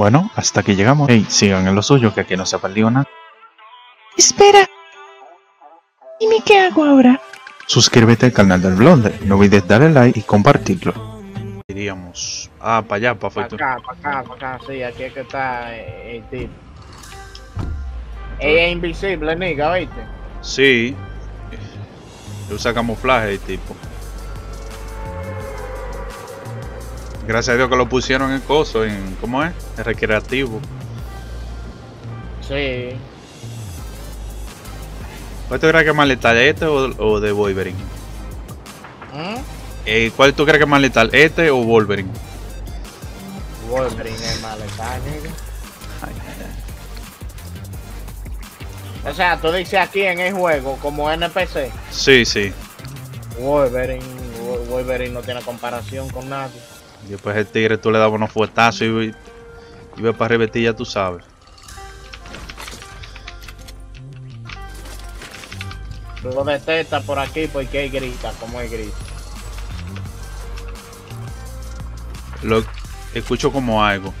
Bueno, hasta aquí llegamos. Hey, sigan en lo suyo, que aquí no se ha perdido nada. Espera. ¿Y qué hago ahora? Suscríbete al canal del Blonde, no olvides darle like y compartirlo. Diríamos, ah, para allá, para Para futuro. acá, para acá, para acá, sí, aquí es que está eh, el tipo. Ella es invisible, nigga, ¿viste? Sí. Usa camuflaje el tipo. Gracias a Dios que lo pusieron en coso, en. ¿Cómo es? En recreativo. Sí. ¿Cuál tú crees que es más letal, este o, o de Wolverine? ¿Mm? Eh, ¿Cuál tú crees que es más letal, este o Wolverine? Wolverine es más letal. O sea, tú dices aquí en el juego, como NPC, Sí, sí. Wolverine, Wo- Wolverine no tiene comparación con nadie. Y después el tigre tú le dabas unos fuetazos y, y ve para revertir, ya tú sabes. Lo detesta por aquí porque él grita, como él grita. Lo escucho como algo.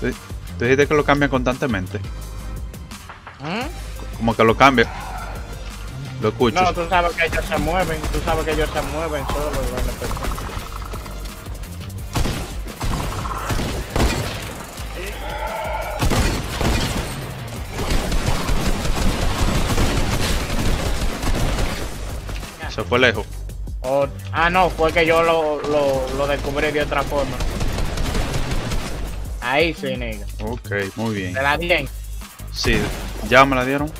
¿Tú, dijiste que lo cambia constantemente? ¿Mm? Como que lo cambia. Lo escucho. No, tú sabes que ellos se mueven, tú sabes que ellos se mueven solo NPC. Se fue lejos. O- ah, no, fue que yo lo, lo, lo descubrí de otra forma. Ahí sí, nigga. Ok, muy bien. ¿Te la bien? Sí, ya me la dieron.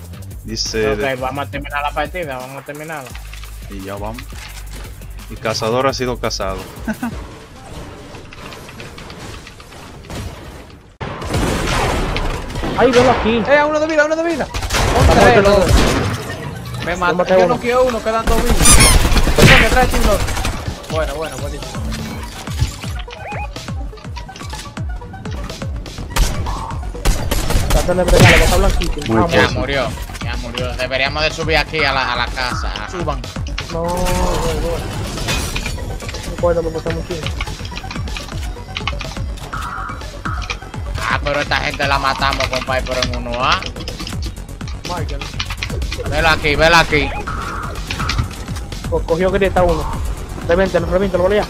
Dice. Ok, de- vamos a terminar la partida, vamos a terminarla. y ya vamos. Y cazador ha sido cazado. Ay, velo aquí. ¡Eh, a uno de vida, a uno de vida! ¡Contra hacerlo. Me maté yo uno. no quiero uno, quedan dos vivos. Oye, trae chingón. Bueno, bueno, buenísimo. De que está blanquito. Muy. Ya murió, murió. Deberíamos de subir aquí a la, a la casa. Suban. No, no, no. No puedo, me gusta mucho. Ah, pero esta gente la matamos, compadre, pero en uno A. Michael. Vela aquí, vela aquí. Co- Cogió grieta uno. Revéntalo, revéntalo, volea.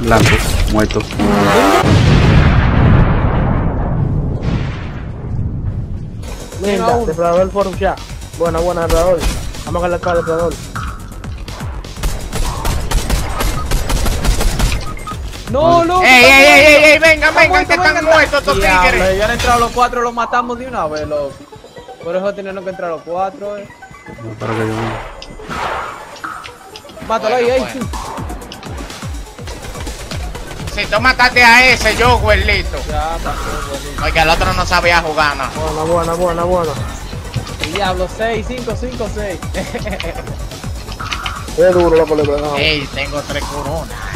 Blanco, muerto. Uno. depredador forum ya. Buena, buena, depredador. Vamos a atrás al depredador. No, no. ¡Ey, ey, ey, ey, ey! ¡Venga, venga, que están muertos estos tigres! Ya han entrado los cuatro, los matamos de una vez, loco. Por eso tenían que entrar los cuatro, eh. Para que yo Mátalo ahí, Bueno, ahí. Si tú mataste a ese, yo, güelito. Ya pasó, el otro no sabía jugar, ¿no? Buena, buena, buena, buena. Diablo, 6, 5, 5, 6. Es duro le pegamos. Ey, tengo tres coronas.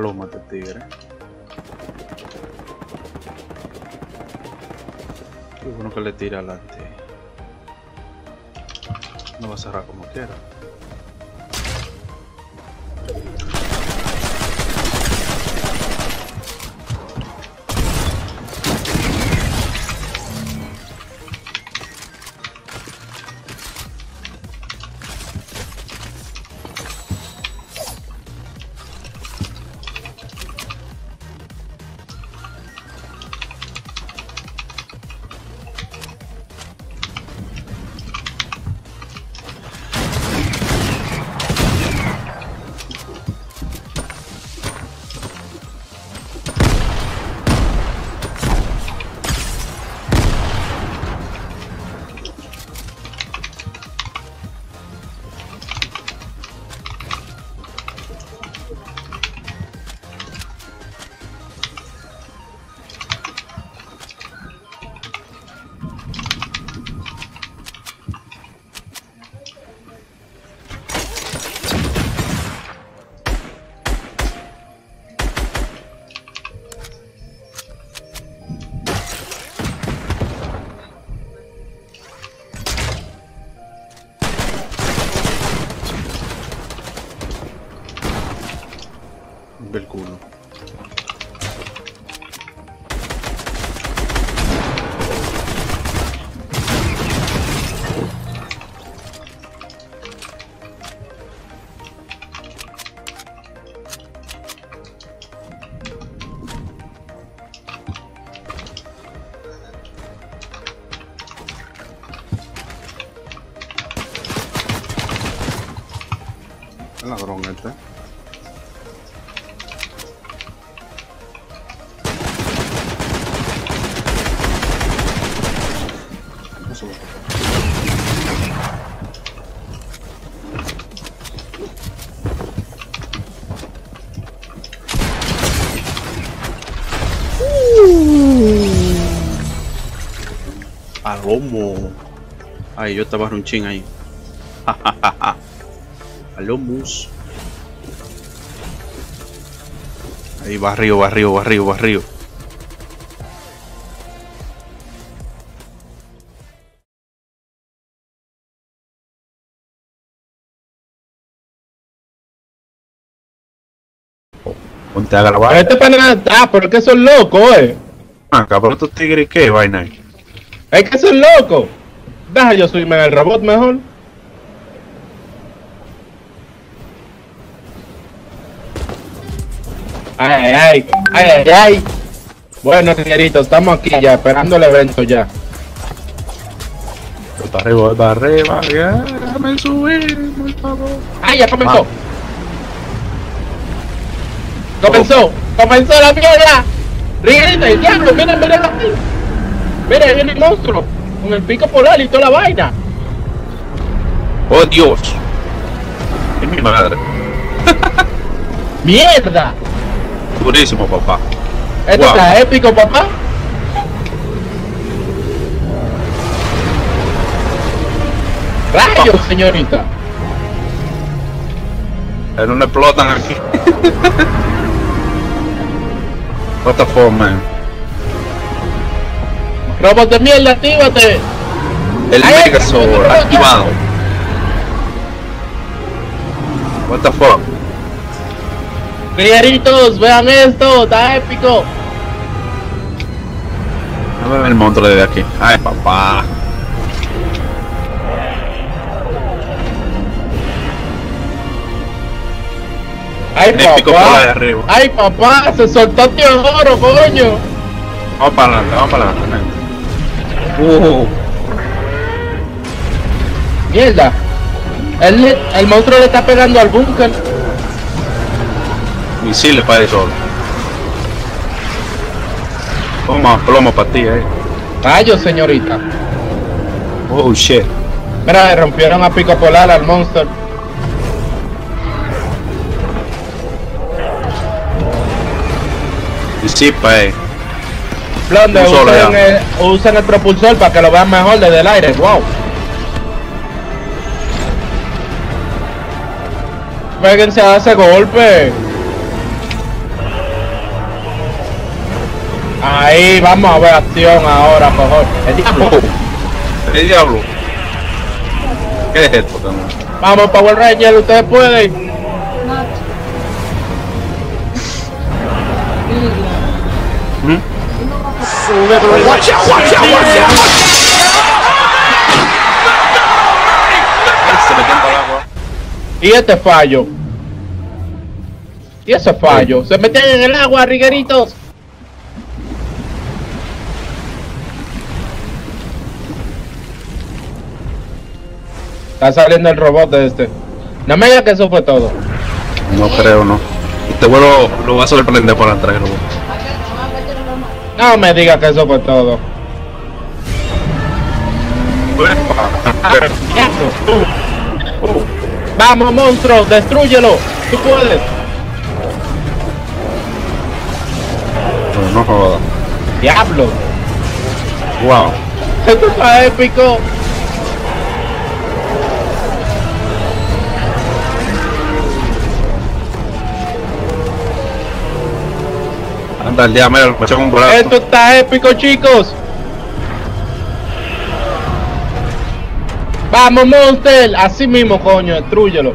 Paloma de tigre? Qué bueno que le tira adelante. No va a cerrar como quiera. Palomo. Ay, yo estaba un chin ahí. Palomus. Ahí barrio, barrio, barrio, barrio. Ponte a grabar. Este pana, ah, pero es que son locos, eh. Ah, cabrón, estos tigres, ¿qué vaina ahí? Es que son locos. Deja yo subirme el robot mejor. Ay, ay, ay, ay, ay, ay. Bueno, señorito, estamos aquí ya, esperando el evento ya. Para arriba, para arriba. Ya, déjame subir, por favor. ¡Ay, ya comenzó! Ah. ¡Comenzó! ¡Comenzó la mierda! ¡Rigrita, el diablo! ¡Miren, miren aquí! ¡Miren, viene el monstruo! Con el pico polar y toda la vaina. ¡Oh, Dios! Es mi madre. ¡Mierda! Durísimo, papá. Esto Wow. está épico, papá. ¡Rayos, señorita! Él no explotan aquí. What the fuck, man? ¡Robot de mierda, actívate! El Megazord activado. What the fuck? Crieritos, vean esto, está épico. Déjame ver el monstruo desde aquí. Ay, papá. ¡Ay, Épico por papá! arriba. ¡Ay, papá! ¡Se soltó tío oro, coño! Vamos para adelante, vamos para adelante. Uh, ¡Mierda! El, el monstruo le está pegando al búnker. Misiles para eso. Toma plomo para ti, eh. Rayos, señorita. Oh shit. Mira, le rompieron a pico polar al monster. Disipa, eh. Blonde, usen el, usen el propulsor para que lo vean mejor desde el aire. Wow. Péguense a ese golpe. Ahí, vamos a ver acción ahora, favor. El diablo. ¿Qué diablo? ¿Qué es esto? Vamos, Power Ranger, ustedes pueden. Ay, se metió para el agua. Y este fallo. Y ese fallo. Se meten en el agua, rigueritos. Está saliendo el robot de este. No me digas que eso fue todo. No creo, no. Este vuelo lo va a sorprender por atrás, robot. No me digas que eso fue todo. Vamos, monstruo, destrúyelo. Tú puedes. No, no joda. Diablo. Wow. Esto está épico. Anda, el día, mira, me echó un brazo. Esto está épico, chicos. Vamos, Monster. Así mismo, coño, destrúyelo.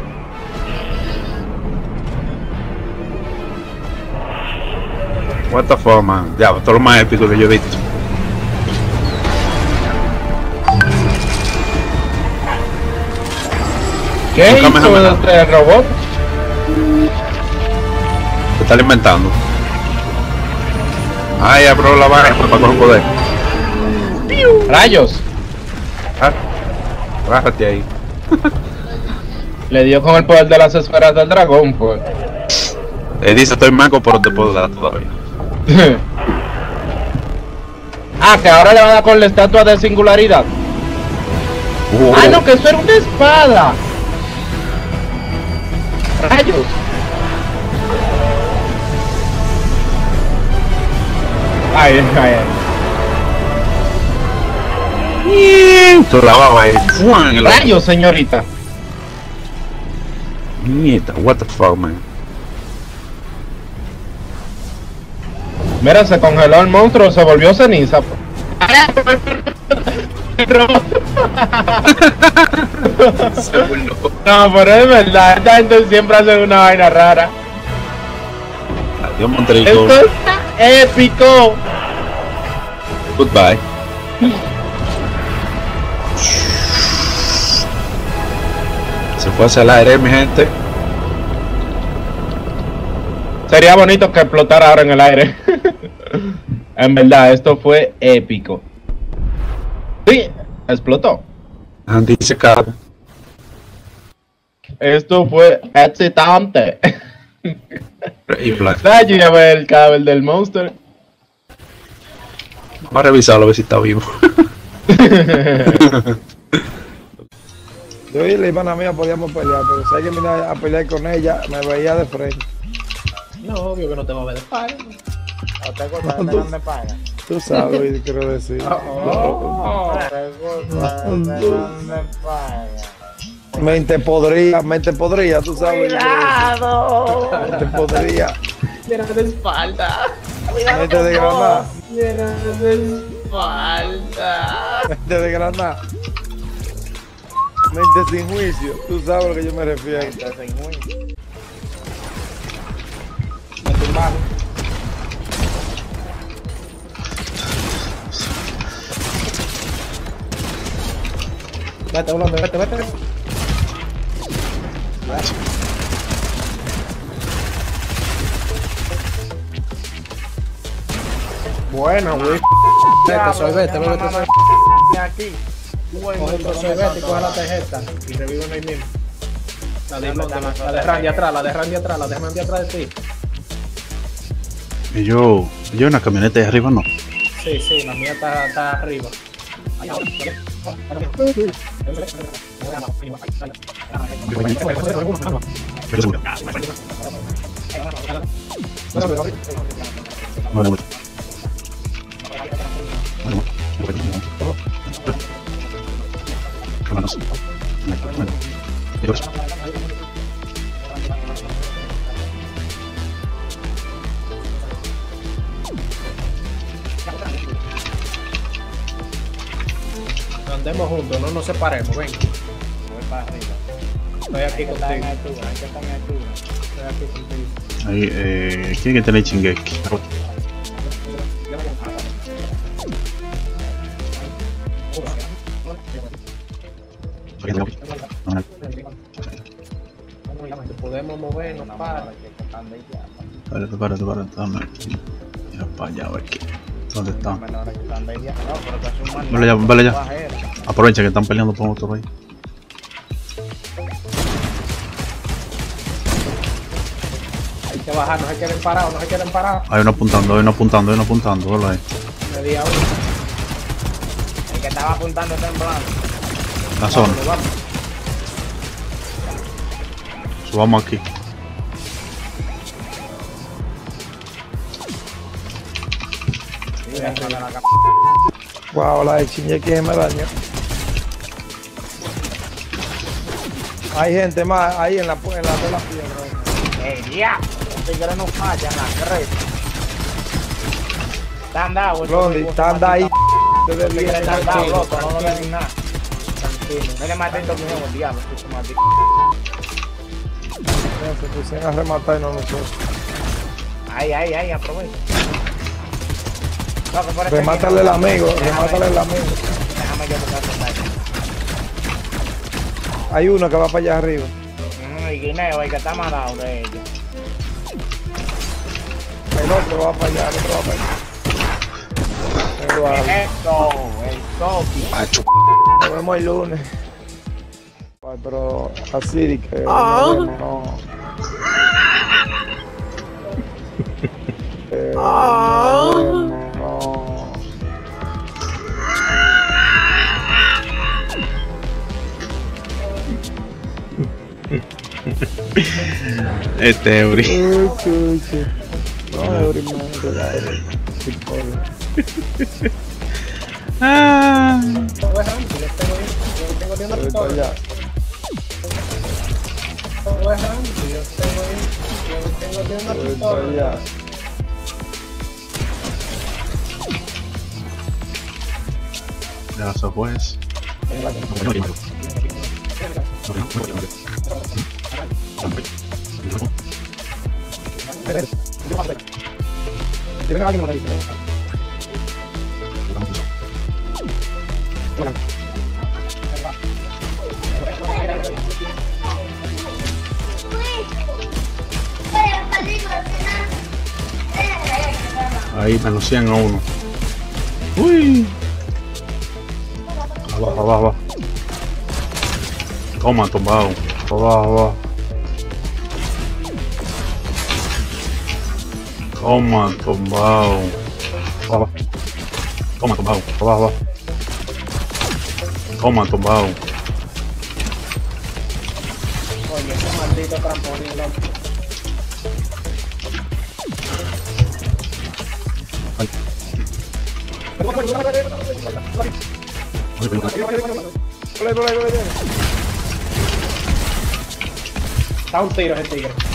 What the fuck, man. Ya, esto es lo más épico que yo he visto. ¿Qué Nunca hizo el robot? Se está alimentando. Ay, abro la barra para coger poder. Rayos. Ah, Agárrate ahí. Le dio con el poder de las esferas del dragón, pues. Eh, dice, estoy manco, pero te puedo dar todavía. ah, que ahora le va a dar con la estatua de singularidad. Uh, Ah, no, que eso era una espada. Rayos. Ay, ay, ay. Tu la baba ahí. ¡Fuan! en el- Rayos, señorita. Nieta, what the fuck, man. Mira, se congeló el monstruo, se volvió ceniza. Se burló. No, pero es verdad, esta gente siempre hace una vaina rara. Adiós, Monterico. Épico. Goodbye. Se fue hacia el aire, mi gente. Sería bonito que explotara ahora en el aire. en verdad, esto fue épico. Sí, explotó. Andy. Esto fue excitante. Y Black. Daño a ver el cadáver del monstruo. Vamos a revisarlo a ver si está vivo. Yo y la hermana mía podíamos pelear, pero si alguien vino a pelear con ella, me veía de frente. No, obvio que no te va a ver de par. ¿O te gusta que te dan de paga? Tú sabes quiero decir. Oh, te de paga. Mente podría, mente podría, tú sabes. decir. Mente podría. Llena de espalda. Mente de granada. Llena de espalda. Mente de granada. Mente sin juicio. Tú sabes a lo que yo me refiero. Estás en muy- Vete, volando, vete, vete. Bueno, güey. Vete, soy vete, vete, soy. Aquí. Coge otro soy vete y coge la tarjeta. Y revive ahí mismo. La de la de Randy atrás, la de Randy atrás, la de Randy atrás de ti. Y yo, yo en la camioneta de arriba no. Sí, sí, la mía está, está arriba. Vale, Andemos juntos, no nos separemos, ven. Voy para arriba. Estoy aquí Hay que contigo. altura, hay que estar en altura. Estoy aquí contigo. Ahí, eh, ¿quién que tener chingueque? Podemos movernos, para. Espérate, espérate, espérate, dame. Mira para allá, a ver qué. ¿Dónde están? Menores que están de allá. No, pero que es un man- Vale ya, vale ya. Aprovecha que están peleando por otro ahí. Que bajar, no se queden parados, no se queden parados. Hay uno apuntando, hay uno apuntando, hay uno apuntando, hola ahí. Me di a uno. El que estaba apuntando está en blanco. La zona. Vamos. Subamos aquí. Wow, la de Chiñeque me daño. Hay gente más ahí en la, en la de la piedra. ¡Eh, ya! Tigres no fallan, la cresta. Están dados. Blondie, están ahí. Los tigres están dados, loco, no lo ven nada. No le maten todo el diablo, puto maldito. Se pusieron a rematar y no nosotros. Ahí, ahí, ahí, aprovecha. Remátale el amigo, remátale el amigo. Déjame yo vaina. Hay uno que va para allá arriba. Mm, Y Guineo, el que está malado de ellos. El otro va para allá, el otro va allá. Igual. Eso, el. Nos vemos el lunes. Pero así de que vemos, no. Eh, no. Este Eury. Man, relaje. Sí, pobre. Ah. A Randy, yo tengo yo tengo de una Estoy para pistola. allá. Voy a Randy, yo tengo yo tengo de una Estoy para pistola. allá. Ya se pues. Tiene alguien por ahí. Ahí menos 100 a uno. Uy. Abajo, abajo, abajo. Toma, tumbado. Abajo, abajo. Toma, tumbado. Abajo. Toma, tumbado. Abajo, abajo. Toma, tumbado. Oye, ese maldito trampolín, loco. Por ahí, por ahí, por ahí. Está un tiro ese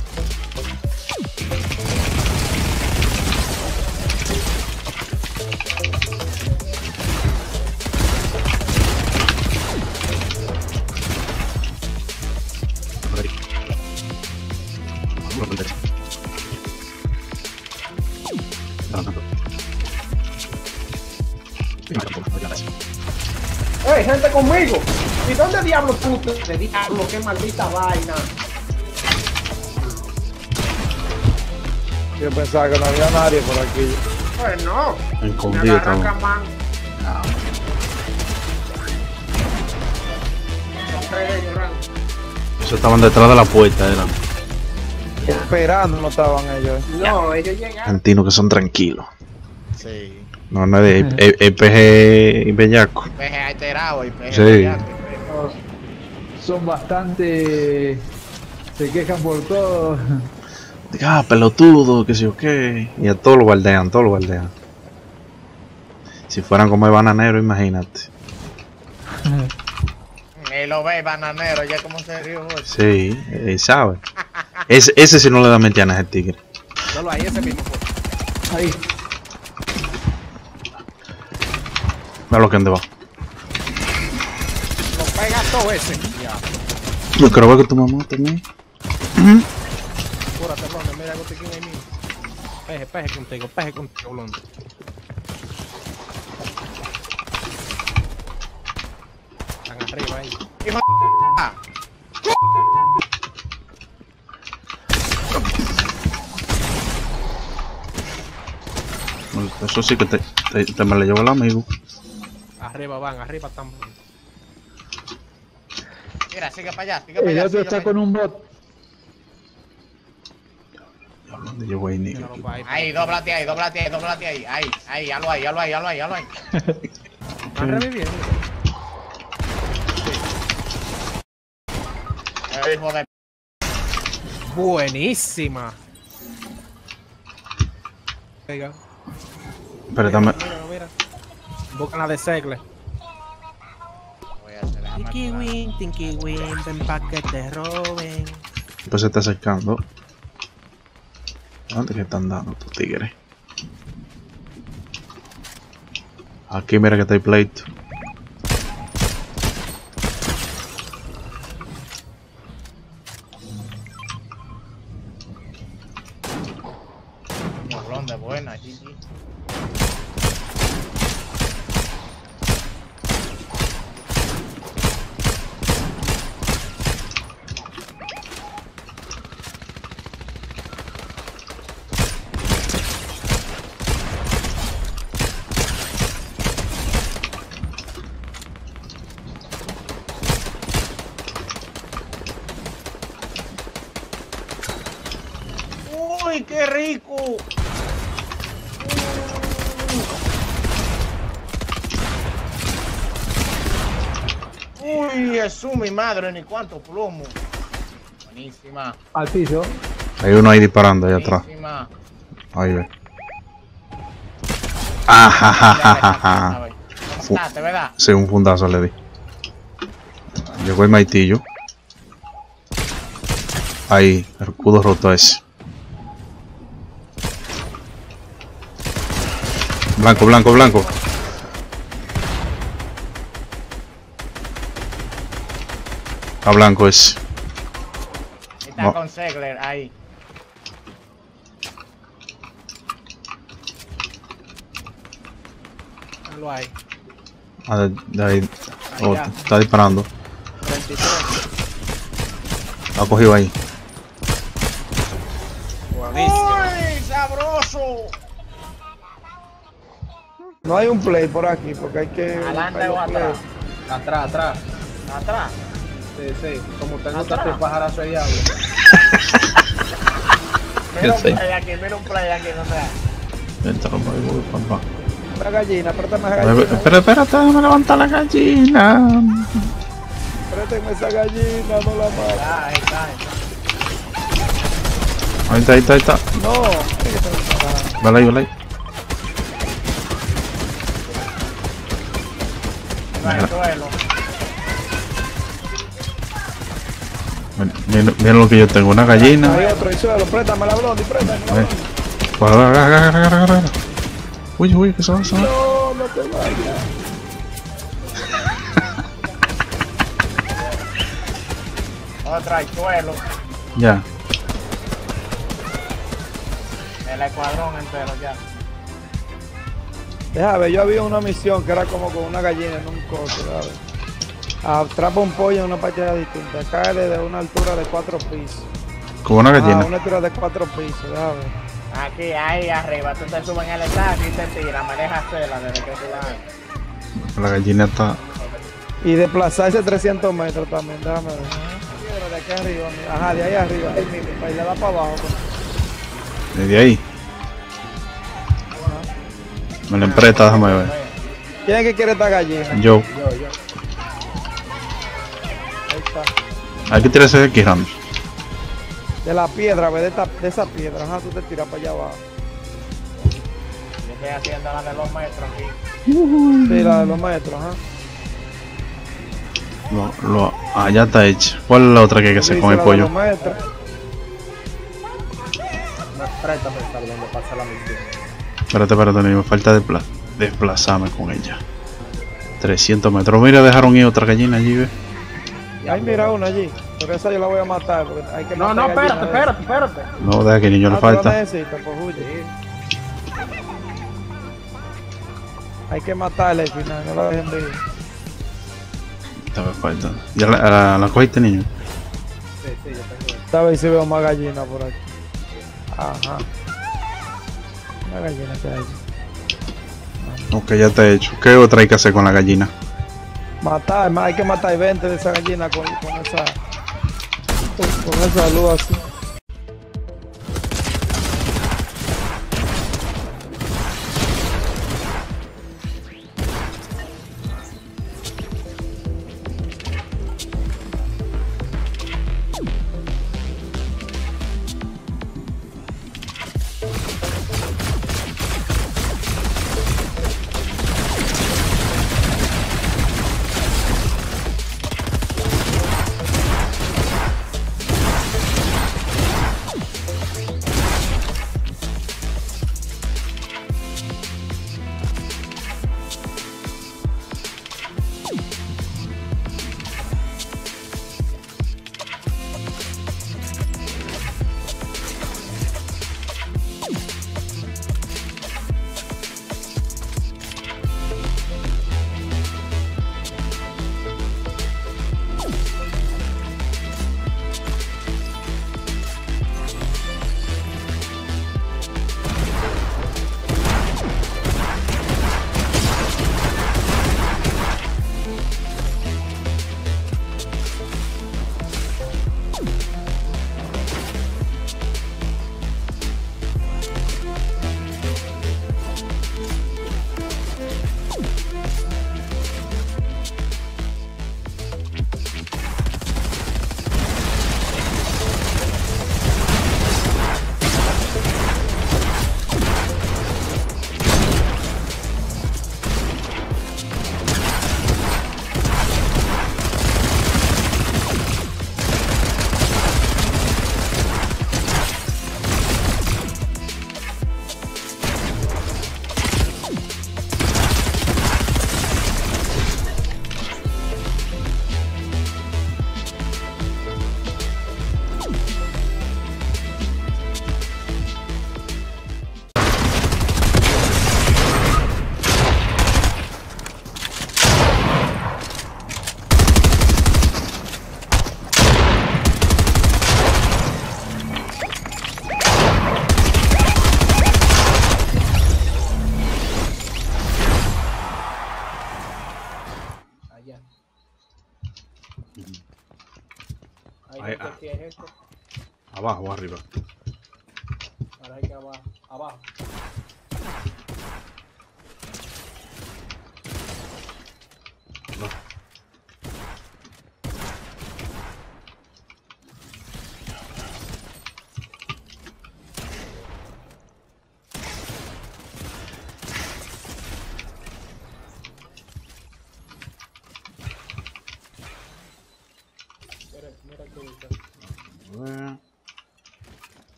¡Ey, gente conmigo! ¿Y dónde diablo puto? De diablo, qué maldita vaina. Yo pensaba que no había nadie por aquí. Pues no. Escondido Eso estaban detrás de la puerta, eran. Esperando no estaban ellos. eh. No, ellos llegaron. Argentinos que son tranquilos. Sí. No, no es de EPG y Bellaco. Peje y Sí. Son bastante. Se quejan por todo. Diga, ah, pelotudo, que sé yo qué. Y a todos lo guardean, todos lo guardean. Si fueran como el bananero, imagínate. Y lo ve bananero, ya como se río. vos. Sí, él sabe. Ese, ese sí no le da mentiana a ese tigre. Solo ahí, ese mismo. Ahí. Mira lo que ande va. Todo ese. Yo creo ver que tu mamá también. Cúrate, blonde, mira algo tequín ahí mismo. Peje, peje contigo, peje contigo, blonde. Están arriba ahí. Hijo de Eso sí que te, te, te me lo llevó el amigo. Arriba van, arriba están. Mira, sigue para allá, sigue para El allá. otro sigue está con un bot. ¿Dónde llegó ahí, pa' ahí. Doblate ahí, doblate ahí, doblate ahí. Ahí, ahí, hazlo ahí, hazlo ahí, hazlo ahí, hazlo ahí. Están reviviendo. Eh, Hijo de Buenísima. Venga, Pero mira. Buscan la de Segle. Tinky. Win, Tinky Win, ven pa' que te roben. Pues se está acercando. ¿Dónde que están dando estos tigres? Aquí mira que está el pleito. Morrón de buena, GG. ¡Uy, qué rico! Uy, Jesús, ni cuánto plomo. Buenísima, Al piso. Hay uno ahí disparando allá atrás. Ahí ve. Ajajajaja. ¿Cómo estás, verdad? Sí, un fundazo le di. Llegó el maitillo. Ahí, el escudo roto ese. Blanco, blanco, blanco. A blanco ese. Está No. con Segler ahí. Hazlo ahí. Ah, de, de ahí. Oh, está disparando. 33. Lo ha cogido ahí. Buenísimo. ¡Uy, sabroso! No hay un play por aquí porque hay que. ¿Adelante hay o atrás? Atrás, atrás. Atrás. Sí, sí. Como te Atrás. gusta tu pajarazo de diablo. Mira un sé. play aquí, mira un play aquí, no sea. Entra, voy, voy, papá. Una gallina, esa Espera, gallina. espera, espérate, déjame levantar la gallina. Apriétame esa gallina, no la mato. Ah, ahí está, ahí está. Ahí está, ahí está, ahí está. No, que. Vale ahí, vale Mira, mira- lo que yo tengo, una gallina. Hay otro y suelo, préstame la blondie, préstame la Ven. blondie. Agarra, agarra, agarra, agarra, agarra, agarra. Uy, uy, ¿qué son eso? No, no te vayas. Otra al suelo. Ya. El escuadrón entero ya. Deja ver, yo había una misión que era como con una gallina en un coche, ¿sabes? Atrapa un pollo en una partida distinta. Cae de una altura de cuatro pisos. Como una Ah, gallina. una altura de cuatro pisos, deja ver. Aquí, ahí arriba, tú te subes en el estadio y te tiras, me dejas hacerla desde que tú la. La gallina está. Y desplazarse 300 metros también, déjame ver. De aquí arriba, mira. Ajá, de ahí arriba, ahí mismo. Ahí le da para abajo. pues. Desde ahí. Me la empresta, déjame ver. ¿Quién es que quiere esta gallina? Yo. Ahí Hay que tirarse de aquí, Randy. De la piedra, ve de, esta, de esa piedra. Ajá, tú te tiras para allá abajo. Yo estoy haciendo la de los metros aquí. Sí, la de los metros, ajá. Lo, lo, ah, ya está hecho. ¿Cuál es la otra que hay que hacer con el la de pollo? los metros. Préstame esta donde pasa la misión. Espérate, espérate, me falta despla- desplazarme con ella. 300 metros. Mira, dejaron ir otra gallina allí, ve. Ahí mira una allí. Pero esa yo la voy a matar. Porque hay que No, matar no, espérate, espérate, espérate. No, deja que el niño le falta. pues huye. Hay que matarle al final, no la dejen vivir. Te me falta. ¿Ya la, la, la cogiste, niño? Sí, sí, yo tengo. Esta vez si veo más gallinas por aquí. Ajá. Una gallina que hay. Ok, ya está hecho. ¿Qué otra hay que hacer con la gallina? Matar, ma- hay que matar 20 de esa gallina con, esa. Con esa luz así.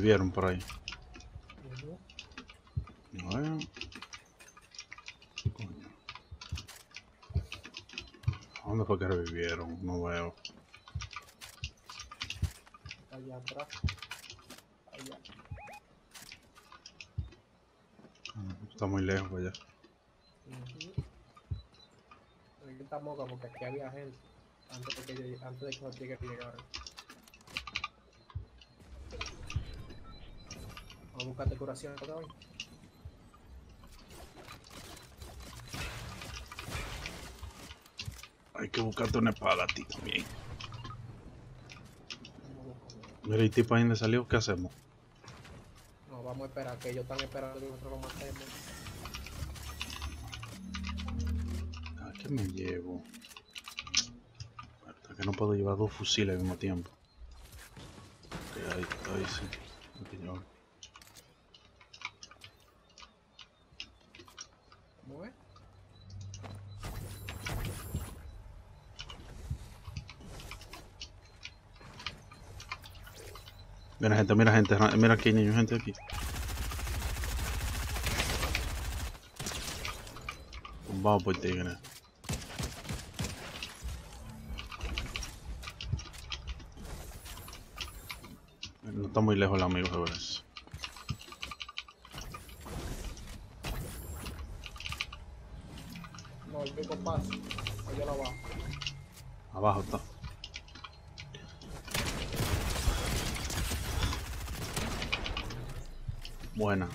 Revivieron por ahí. A ver. Coño. ¿Dónde fue que revivieron? No veo. Allá atrás. Allá. Está muy lejos allá. Ujú. Aquí está moca porque aquí había gente. Antes de que, yo- antes de que llegaran. Vamos a buscarte curación para hoy. Hay que buscarte una espada a ti también. Mira, el tipo ahí donde salió, ¿qué hacemos? No, vamos a esperar, que ellos están esperando que nosotros lo matemos. ¿A qué me llevo? Hasta que no puedo llevar dos fusiles al mismo tiempo. Ok, ahí, ahí sí. Que. ¿Cómo es? Mira gente, mira gente, mira aquí niños, gente aquí. Vamos por tigre. No está muy lejos el amigo, eso. No, el pico paso. Allá abajo. Abajo está. Buena.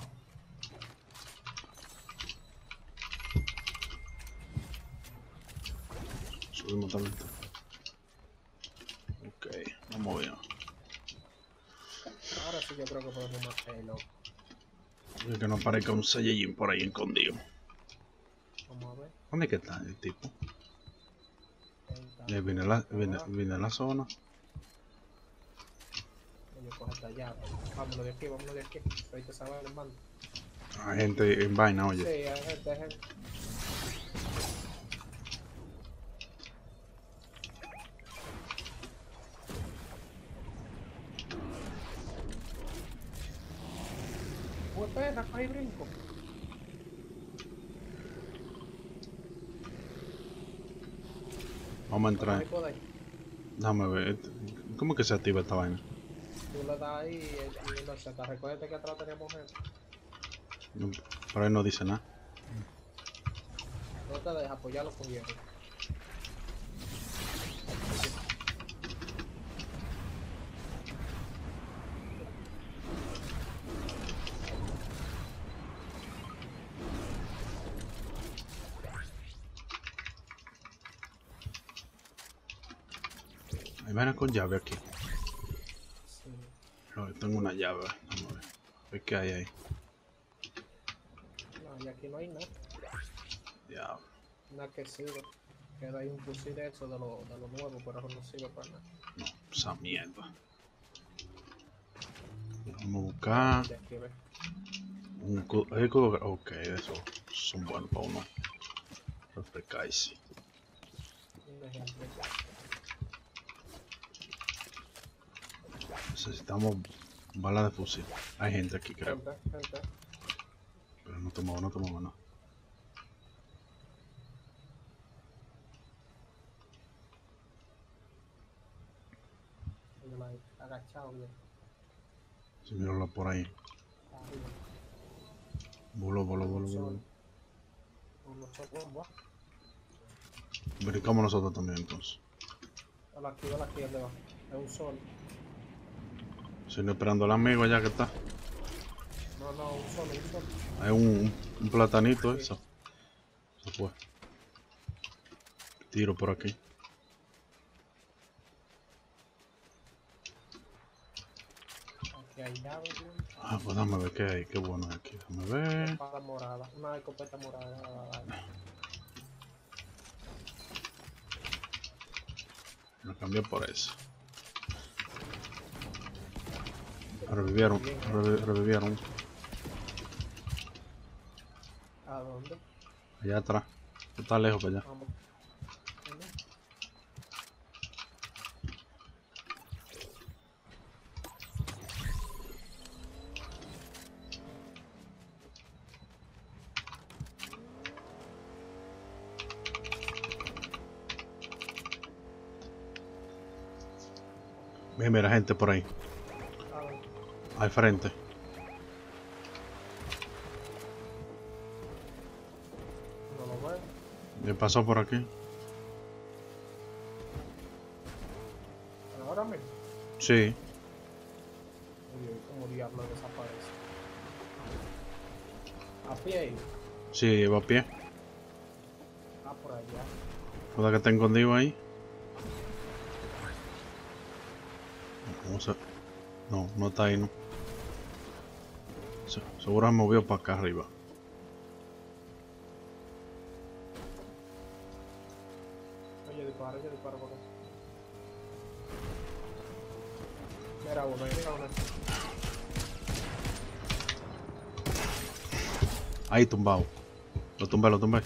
Subimos también. Ok, vamos bien. Ahora sí yo creo que podemos matarlo. Es que no parezca un Saiyajin por ahí escondido. Vamos a ver. ¿Dónde que está el tipo? Eh, viene, la, viene, viene la zona. Esta llave. Vámonos de aquí, vámonos de aquí. Ahorita se va el mando. Hay gente en vaina, Sí, oye. hay gente, hay gente. Pues espera, coge brinco. Vamos a entrar. Ahí ahí. Déjame ver. ¿Cómo que se activa esta vaina? Tú le das ahí y, y no sé, te recuerda que atrás teníamos gente. No, Por ahí no dice nada. No te dejes apoyarlo con hierro. Hay vainas con llave aquí. Llave. Vamos a ver. A ver qué hay ahí. No, y aquí no hay nada. Diablo. Nada que sirve. Queda ahí un fusil de eso de lo, de lo nuevo, pero eso no sirve para nada. No, esa mierda. Vamos a buscar aquí, un cu- Ok, eso son buenos para uno. Ejemplo. Necesitamos balas de fusil. Hay gente aquí, creo. Gente, gente. Pero no tomamos, no. Míralo ahí, agachado bien. Si míralo por ahí. Bolo. Uno solo, bomba. Brincamos nosotros también entonces. Dale aquí, dale aquí, donde va. Es un sol. No esperando al amigo allá que está. No, no, un sol, un sol. Hay un, un, platanito eso. Se fue. Tiro por aquí. Aquí hay llave. Ah, pues dame ver qué hay. Qué bueno hay aquí. Déjame ver. Espada morada. Una escopeta morada. Lo cambié por eso. Revivieron, revi- revivieron. ¿A dónde? Allá atrás. Está lejos para allá. Vamos. Mira, mira gente por ahí. ¿A? Al frente. No lo veo. ¿Le pasó por aquí? Ahora mismo. Sí. Como diablo desaparece. A pie ahí. Sí, va a pie. Ah, por allá. ¿Verdad que está escondido ahí? No sé. No, no está ahí, no. Se- Seguro se movió para acá arriba. Oye, dispara, yo disparo por acá. Mira uno, mira uno. Ahí tumbado. Lo tumbé, lo tumbé.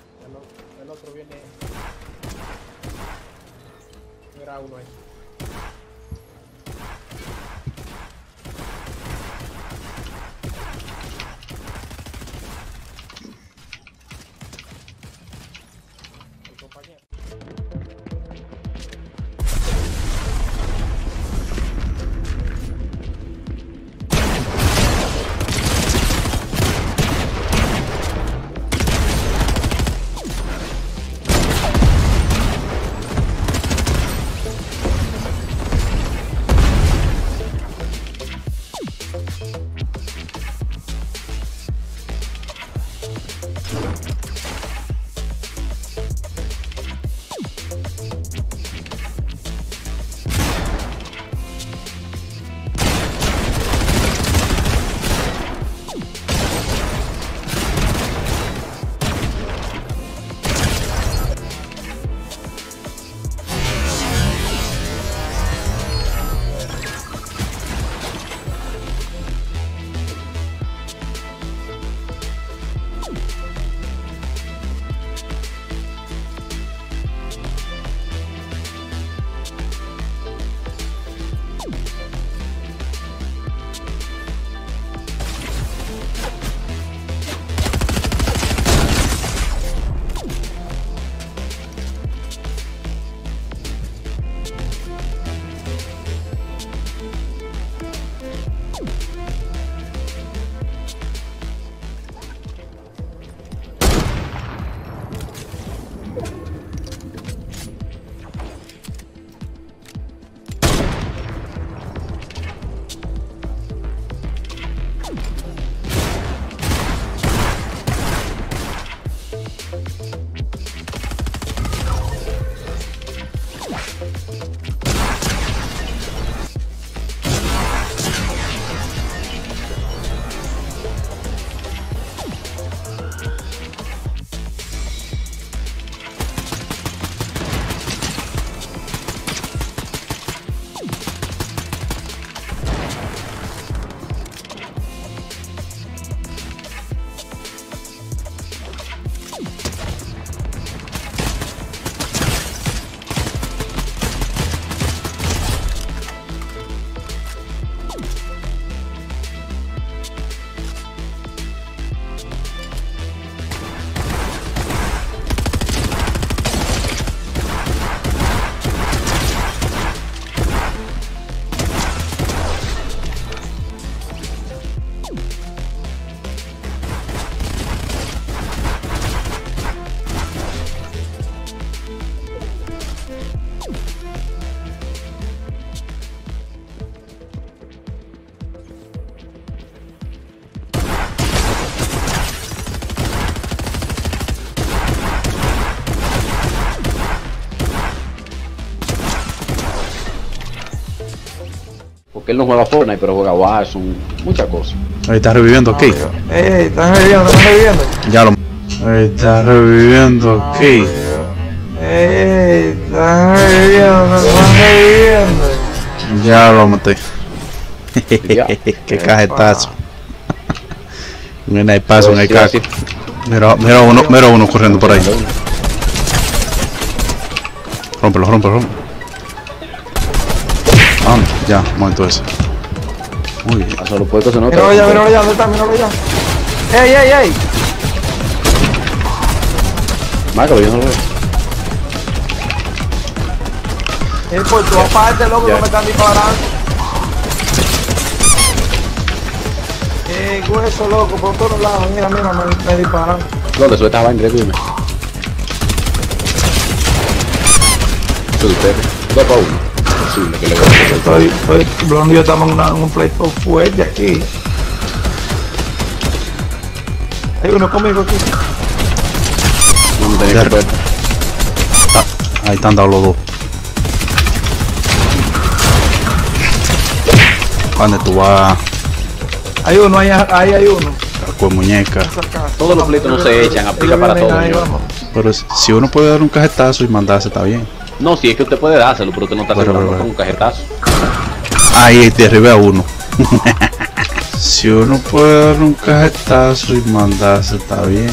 Porque él no juega Fortnite, pero juega Warzone, muchas cosas. Ahí está reviviendo aquí. Ey, están reviviendo, están reviviendo. Ya lo. Ahí está reviviendo aquí. Ey, están reviviendo, están reviviendo. Ya lo maté. Qué cajetazo. Un snipazo, un Sí, AK. sí. Mira, mira uno, mira uno corriendo por ahí. Rómpelo, rómpelo, rómpelo. Ya, momento ese. Muy bien. A solo se nota. Míralo ya, míralo ya, ¿dónde está? Míralo ya. ¡Ey, ey, ey! Márcalo, yo no lo veo. Eh, pues tú aparte, loco, que me están disparando. Eh, hueso, loco, por todos lados. Mira, mira, me, me disparan. ¿Dónde sube esta vaina? Dime. Pepe. Dos para uno. Posible que le vea. Estoy, estoy, Blondie yo estamos en, una- en un pleito fuerte aquí. Hay uno conmigo aquí. No me tenía que ver. Ah, ahí están dados los dos. ¿Dónde tú vas? Hay uno, ahí, ahí hay uno. Con muñeca. Todos los pleitos no se echan, aplica para Ellos todo. vienen ahí, señor. vamos. Pero si uno puede dar un cajetazo y mandarse, está bien. No, si es que usted puede dárselo, pero usted no está Bueno, bueno, con un cajetazo. Ahí derribé a uno. si uno puede dar un cajetazo y mandarse, está bien.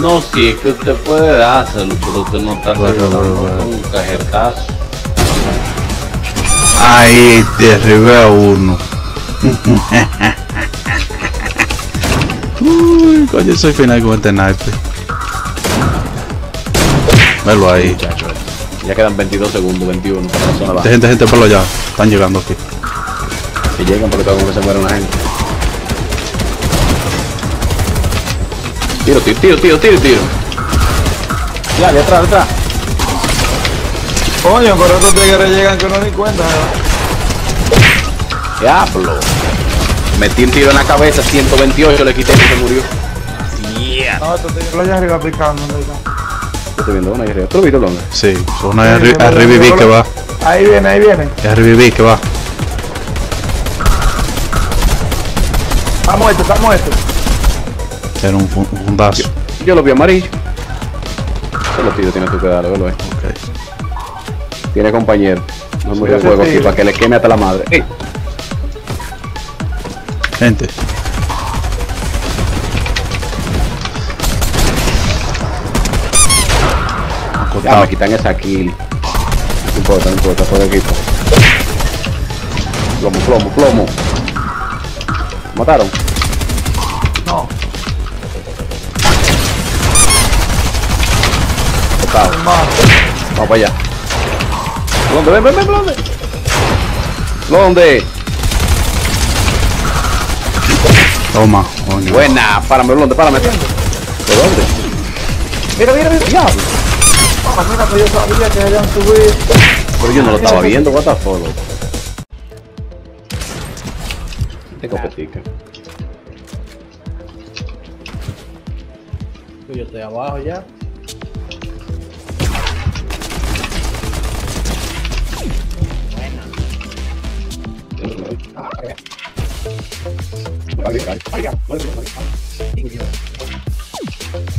No, si es que usted puede dárselo, pero usted no está Bueno, con un cajetazo. Ahí derribé a uno. Uy, coño, soy final con este naipe. Velo ahí. Ya quedan 22 segundos, 21 para la zona baja. Gente, gente, por allá. Están llegando aquí. Que llegan porque todo que se muere una gente. Tiro, tiro, tiro, tiro, tiro, tiro. Ya, de atrás, de atrás. Coño, pero estos tigres llegan que no ni cuenta. Diablo. Metí un tiro en la cabeza, 128 le quité y se murió. No, estos tigres allá arriba picando. ¿no? Yo estoy viendo una ahí arriba. ¿Tú lo viste, Longa? Sí, son a, re- a revivir que va. Ahí viene, ahí viene. Es a revivir que va. Está muerto, está muerto. Era un, fu- un fundazo. Yo lo vi amarillo. Solo tiro tienes tú que darle, velo ahí. Ok. Tiene compañero. No el ese juego aquí para que le queme hasta la madre. Ey, Gente. Ya Acostado. me quitan esa kill. No importa, no importa, todo el equipo. Plomo, plomo, plomo. ¿Mataron? No, Tocado. Vamos para allá. ¿Dónde? Ven, ven, ven, ¿dónde? ¿Dónde? Toma, coño. Buena, párame, ¿dónde? Párame. ¿De dónde? Mira, mira, mira. Diablo. Mira, que yo sabía que habían subido. Pero yo no lo estaba viendo, what the fuck. Te copetica. Yo estoy abajo ya.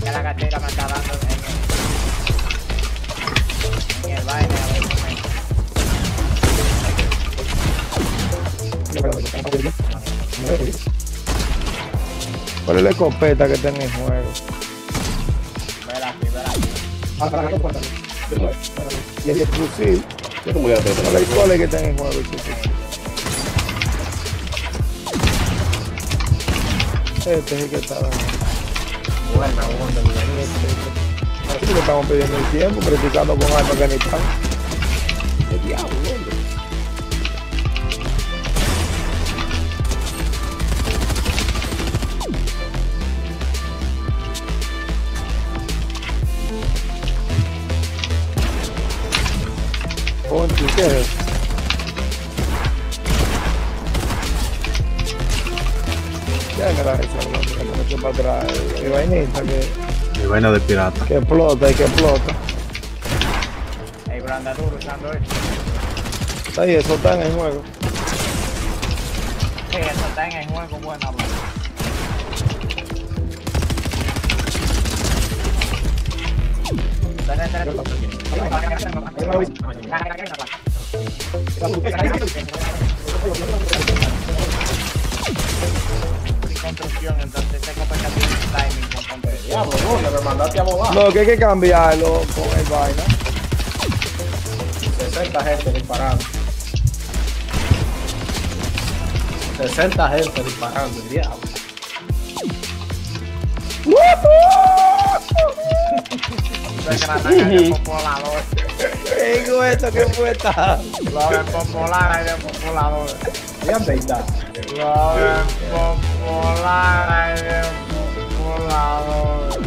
Ya la gatera me está dando en el, en el baile. a ver cómo es. ¿Cuál la escopeta que está juego? Verá aquí, aquí. Y el exclusivo. ¿Cuál es que está juego? Este es el que está. Buena onda, mi Así que estamos pidiendo el tiempo, practicando con armas que ni están. El diablo, hombre. Ponchi, ¿qué es? Ya me la ¿no? que me echo para atrás. Mi vainita que, Mi vaina de pirata. que explota y que explota. El grandaduro usando esto. Está ahí, eso está en el juego. Sí, eso está en el juego, bueno, bro. Dale, dale, dale. Diablo, ¿dónde me mandaste a volar? No, que hay que cambiarlo con el vaina. 60 gente disparando. 60 gente disparando, el diablo. Tengo esto que fue esta. Lo de popular y de populador. ¿Y dónde está? Lo de popular y de populador.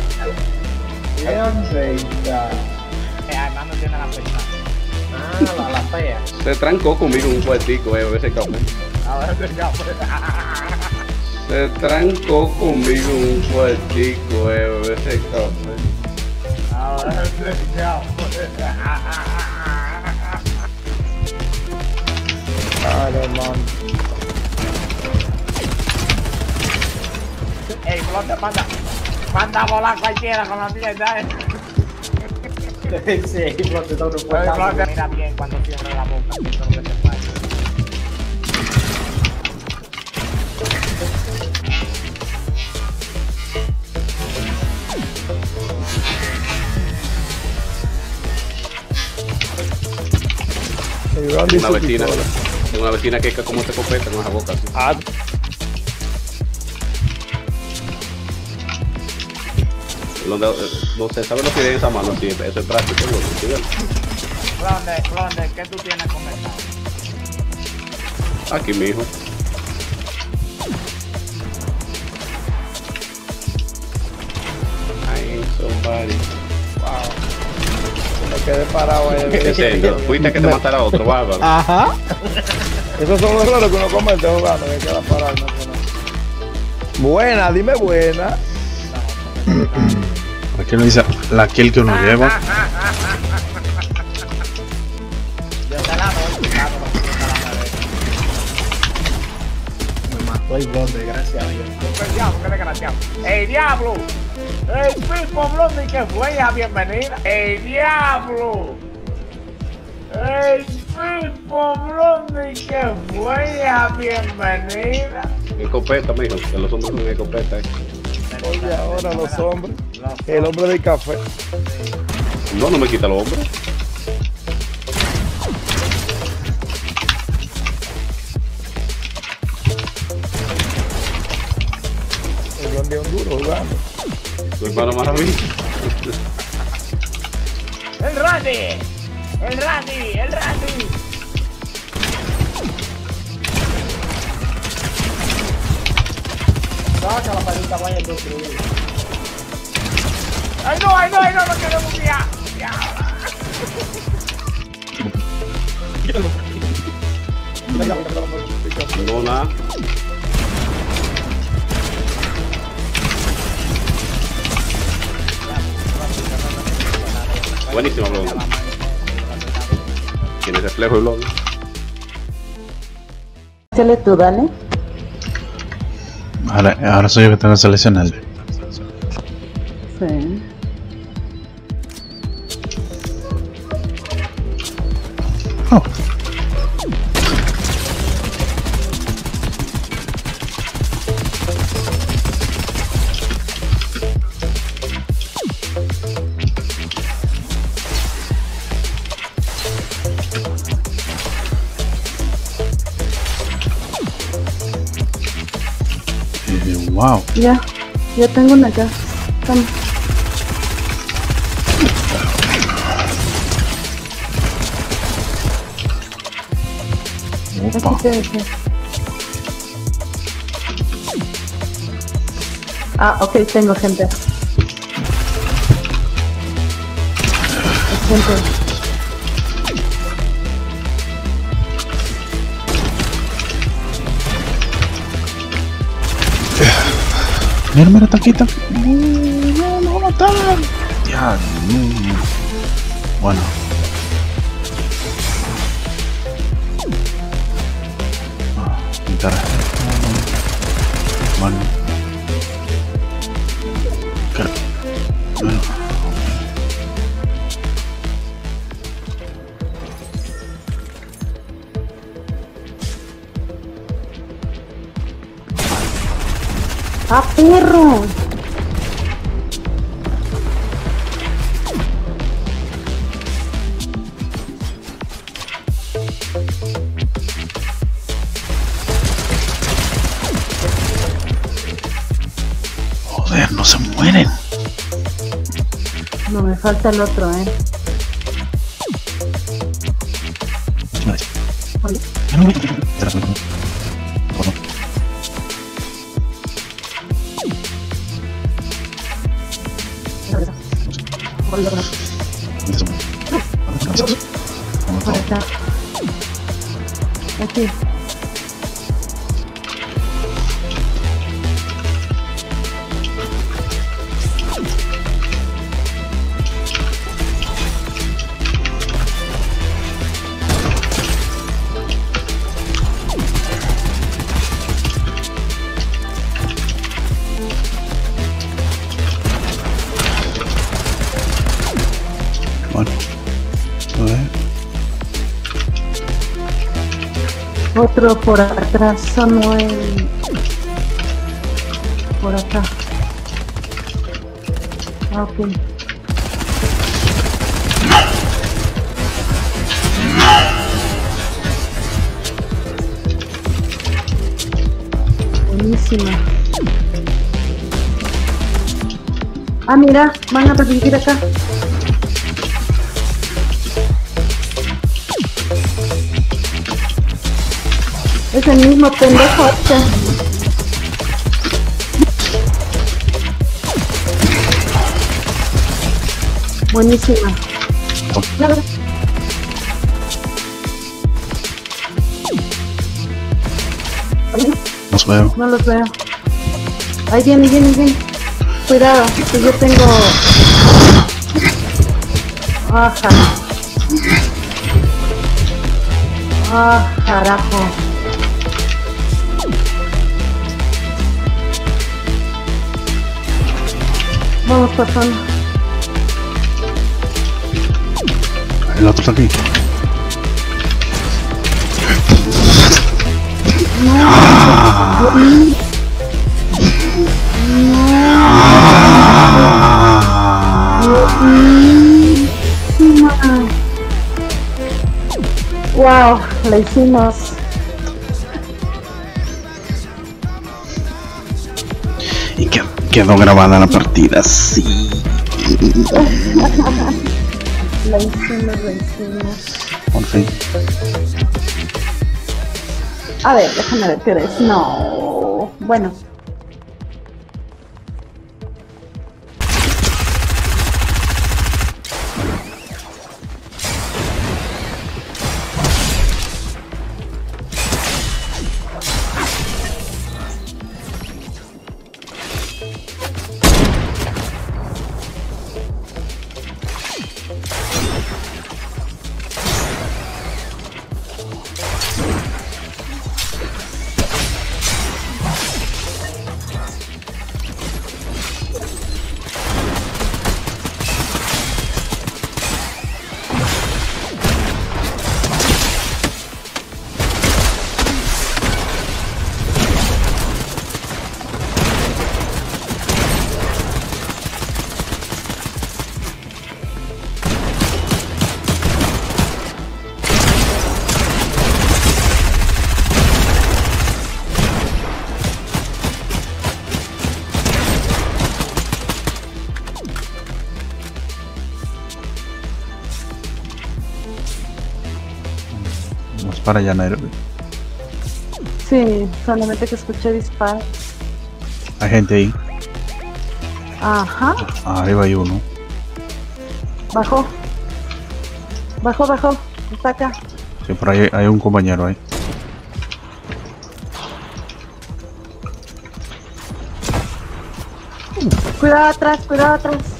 ¿Y dónde está? Eh, Armando tiene la fecha. Ah, la, la fea. Se trancó conmigo un cuartico, eh, ese café. A ver, ya fue. Se trancó conmigo un cuartico, eh, ese café. A ver. Claro, hermano. Ey, Blonde, manda. Manda a volar cualquiera con la mierda, eh. sí, no te da un Ey, puertazo. Blonde, mira bien cuando cierra la boca. que eso es lo que te pasa. Me llevaron Tengo una 18 vecina, tengo una vecina que es como te copeta con esa boca así. Ah, Donde, eh, no sé, ¿sabes lo que tiene esa mano? Sí, eso es práctico, ¿no? ¿Sí ven? Blonde, Blonde, ¿qué tú tienes comentado? Aquí, mijo. Ay, somebody. me quedé parado ahí. ¿En serio? ¿Fuiste que te matara otro bárbaro? Ajá. Esos son los errores que uno comete jugando, que queda parado. No, nada. buena, dime buena. Aquí lo dice la kill que uno lleva. El blonde, gracias a Dios. El diablo, qué desgraciado. ¡Ey, diablo! ¡El Pipo Blondie que fue bienvenida! ¡Ey, diablo! ¡El Pipo Blondie que fue bienvenida! Escopeta, mijo, que los hombres son escopeta. eh. Oye, ahora los hombres. El hombre del café. No, no me quita los hombres. El un duro jugando. Tu hermano maravilla. ¡El Randy! ¡El Randy! ¡El Randy! Saca la palita, vaya a destruir. ¡Ay, no, ay, no, ay, no! ¡No queremos ya! ¡Ya! No, nada. Buenísima. Tiene reflejo el blog. Échale tú, dale. Ahora, ahora soy yo que tengo que seleccionar. Sí. Ya tengo una acá. Toma. Opa. Aquí te dejé. Ah, ok, tengo gente. Gente. Mira, aquí. No, no, no no. Bueno. Ah, perro! Joder, no se mueren. No me falta el otro, eh. Aquí. Otro por atrás, Samuel. Por acá. Ah, Ok. Buenísima. Ah, mira, van a revivir acá. Es el mismo pendejo este. Buenísima. Los veo. No los veo. Ahí viene, viene, viene. Cuidado, que yo tengo. Ajá. Ah, carajo. Vamos pasando. El otro está aquí. Wow, la hicimos. Quedó grabada la partida, sí. La hicimos, la hicimos. Por fin. A ver, déjame ver qué hora es. No. Bueno. Vamos para allá, Nervi. Sí, solamente que escuché disparos. Hay gente ahí. Ajá. Arriba hay uno. Bajó. Bajó, bajó. Está acá. Sí, por ahí hay un compañero ahí. Cuidado atrás, cuidado atrás.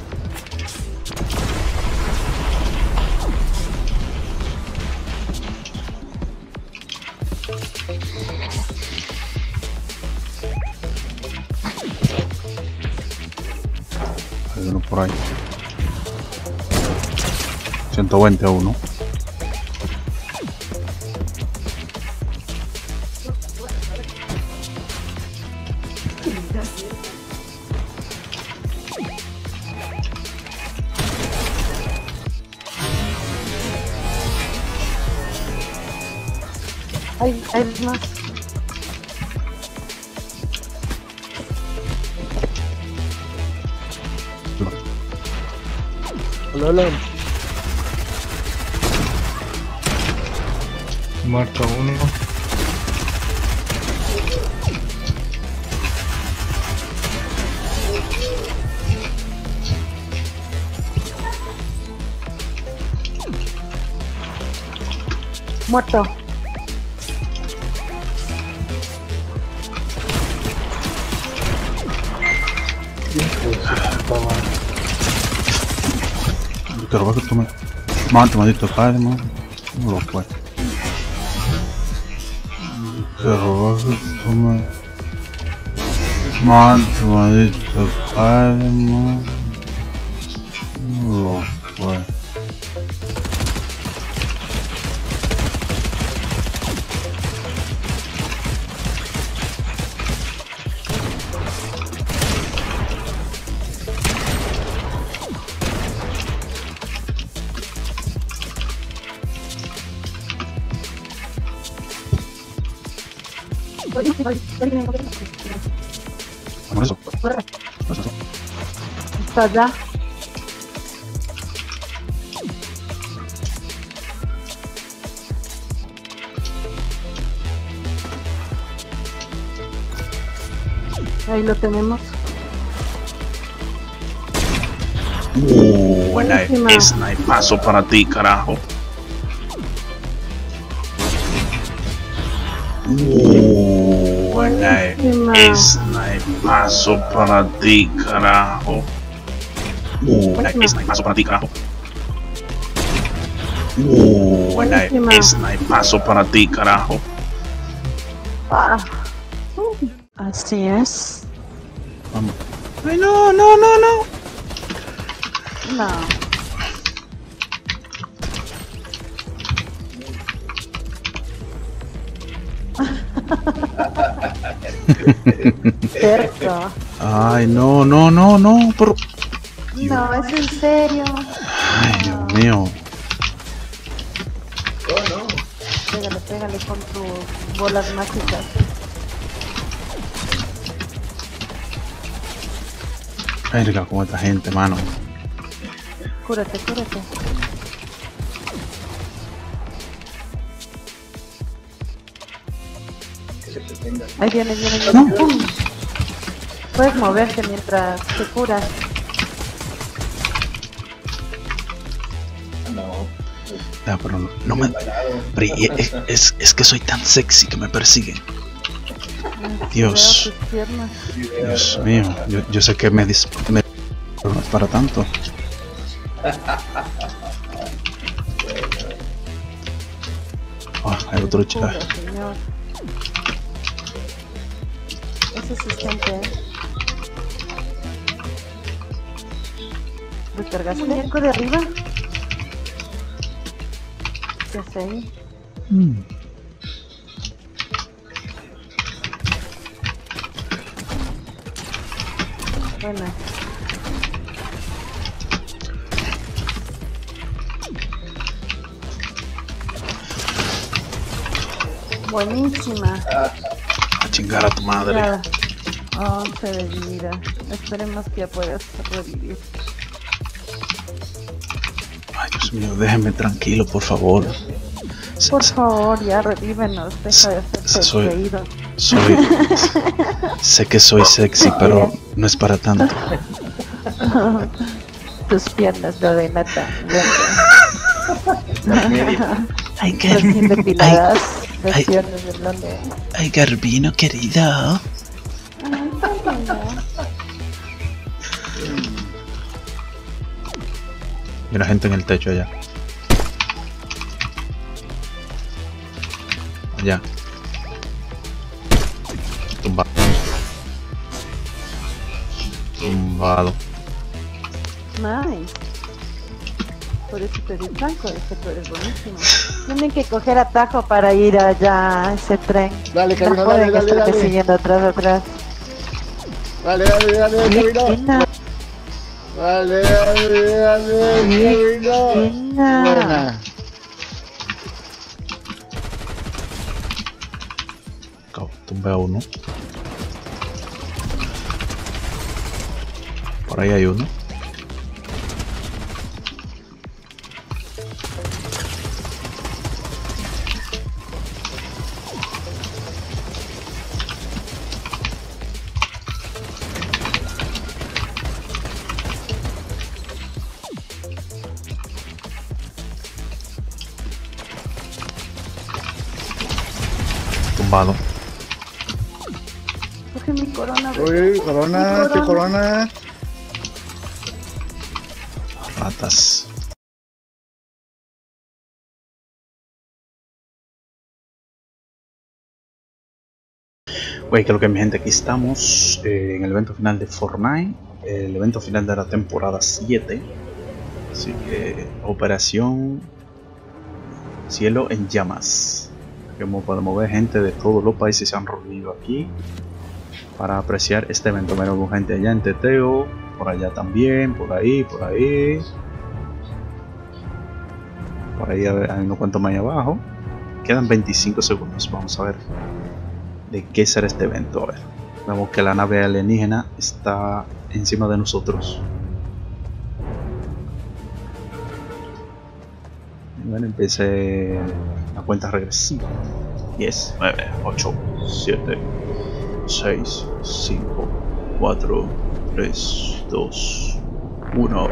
121. Hay, hay más. Hola, hola. Muerto uno. Muerto. Que roba que tú me... Mate, maldito padre, man. No lo fue. Que roba que tú me... Ahí lo tenemos. Uh, buena snipazo para ti, carajo. Uh, buena snipazo para ti, carajo. Uh, buena snipazo para ti, carajo. Uh, buena Buenísima. snipazo para ti, carajo. Ah. Así es. Vamos. Ay, no, no, no, no. No. Cerca. Ay, no, no, no, no. Pero... No, es en serio. Ay, Dios mío. Pégale, pégale con tus bolas mágicas. Verga, con esta gente, mano. Cúrate, cúrate. Ahí viene, viene, viene. Puedes moverte mientras te curas. Ya, pero no, no me. Pero y- es, es, es que soy tan sexy que me persiguen. Dios. Dios mío. Yo, yo sé que me, dis- me- pero no es para tanto. Ah, hay otro Cura, chaval. señor. Es asistente. ¿Recargaste? ¿Muñeco de arriba? ¿Qué hace ahí? Bueno. Buenísima. A chingar a tu madre. 11 de vida. Esperemos que ya puedas revivir. Dios mío, déjeme tranquilo, por favor. Por se- favor, ya revívenos. Deja de hacerte soy-. Soy. sé que soy sexy, pero no es para tanto. Tus piernas lo delatan. Ay, ay. Ay, Garbino, querido. Mira gente en el techo allá. Allá. Tumbado. Tumbado. Nice. Por eso te di franco, es que tú eres buenísimo. Tienen que coger atajo para ir allá a ese tren. Dale, no Camino, pueden dale, dale, dale. siguiendo atrás, atrás. Dale, dale, dale, dale, Camino. Dale, dale, dale, Camino. Buena. Cabo, Tumbé a uno. Por ahí hay uno. Güey, que lo que mi gente, aquí estamos eh, en el evento final de Fortnite, el evento final de la temporada 7. Así que, operación Cielo en Llamas. Como podemos ver, gente de todos los países se han reunido aquí para apreciar este evento. Vemos gente allá en Teteo, por allá también, por ahí, por ahí. Por ahí hay unos cuantos más abajo. Quedan 25 segundos, vamos a ver de qué será este evento. A ver, vemos que la nave alienígena está encima de nosotros. Bueno, empiece la cuenta regresiva. 10, 9, 8, 7, 6, 5, 4, 3, 2, 1.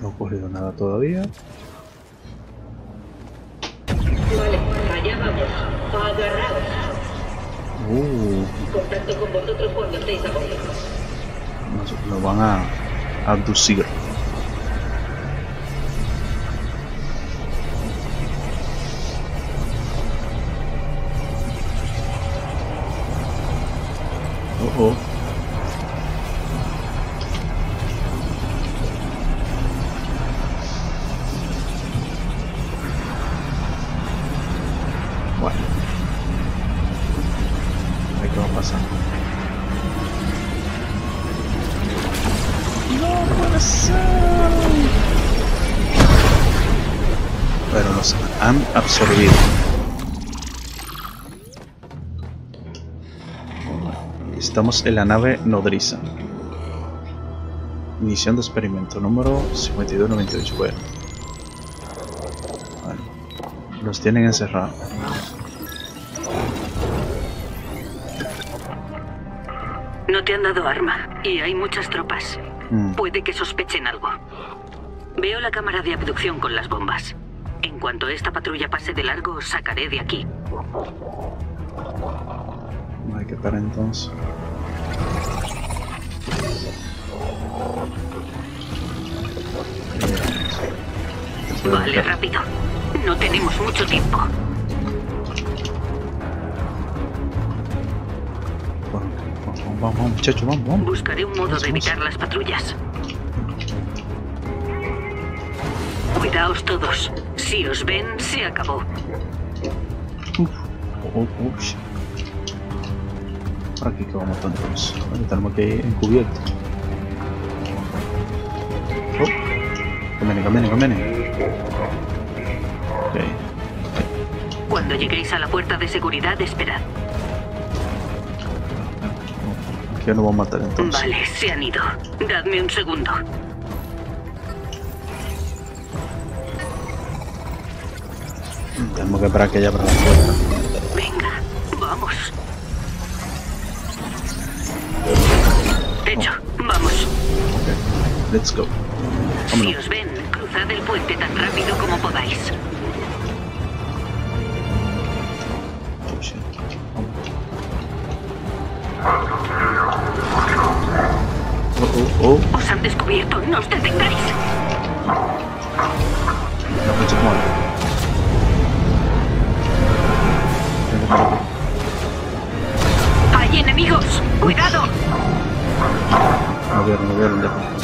No ha ocurrido nada todavía. Vale, allá vamos. Agarraos. Uh, Contacto con vosotros cuando estéis a bordo. nos, nos van a abducir. Estamos en la nave nodriza. Iniciando experimento número 5298. Bueno. Bueno. Los tienen encerrados. No te han dado arma y hay muchas tropas. Mm. Puede que sospechen algo. Veo la cámara de abducción con las bombas. En cuanto esta patrulla pase de largo, os sacaré de aquí. Hay que esperar entonces. Vale, rápido. No tenemos mucho tiempo. Vamos, vamos, vamos, muchachos, vamos, vamos. Buscaré un modo de evitar las patrullas. Cuidaos todos. Si os ven, se acabó. Oh, oh, oh, shit. Por aquí que vamos entonces. Vale, tenemos que ir encubierto. Oh. Camine, camine, camine. Ok. Cuando lleguéis a la puerta de seguridad, esperad. Aquí nos vamos a matar entonces. Vale, se han ido. Dadme un segundo. Tenemos que esperar que ella abra la puerta. Venga, vamos. Let's go. Si Vámonos. os ven, cruzad el puente tan rápido como podáis. Oh, shit. Oh, oh. Os han descubierto, no os detengáis. No, mucho mal. ¡Hay enemigos! ¡Cuidado! No vieron, no vieron, dejo.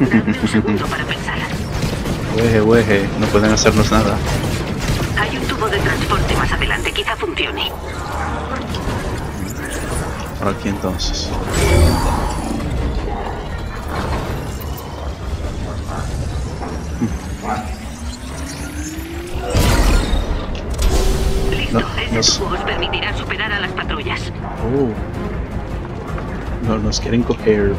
Dadme un segundo para pensar. Weje, weje, no pueden hacernos nada. Hay un tubo de transporte más adelante, quizá funcione. Por aquí entonces. Listo, No, ese nos- tubo os permitirá superar a las patrullas. Oh. No, nos quieren coger.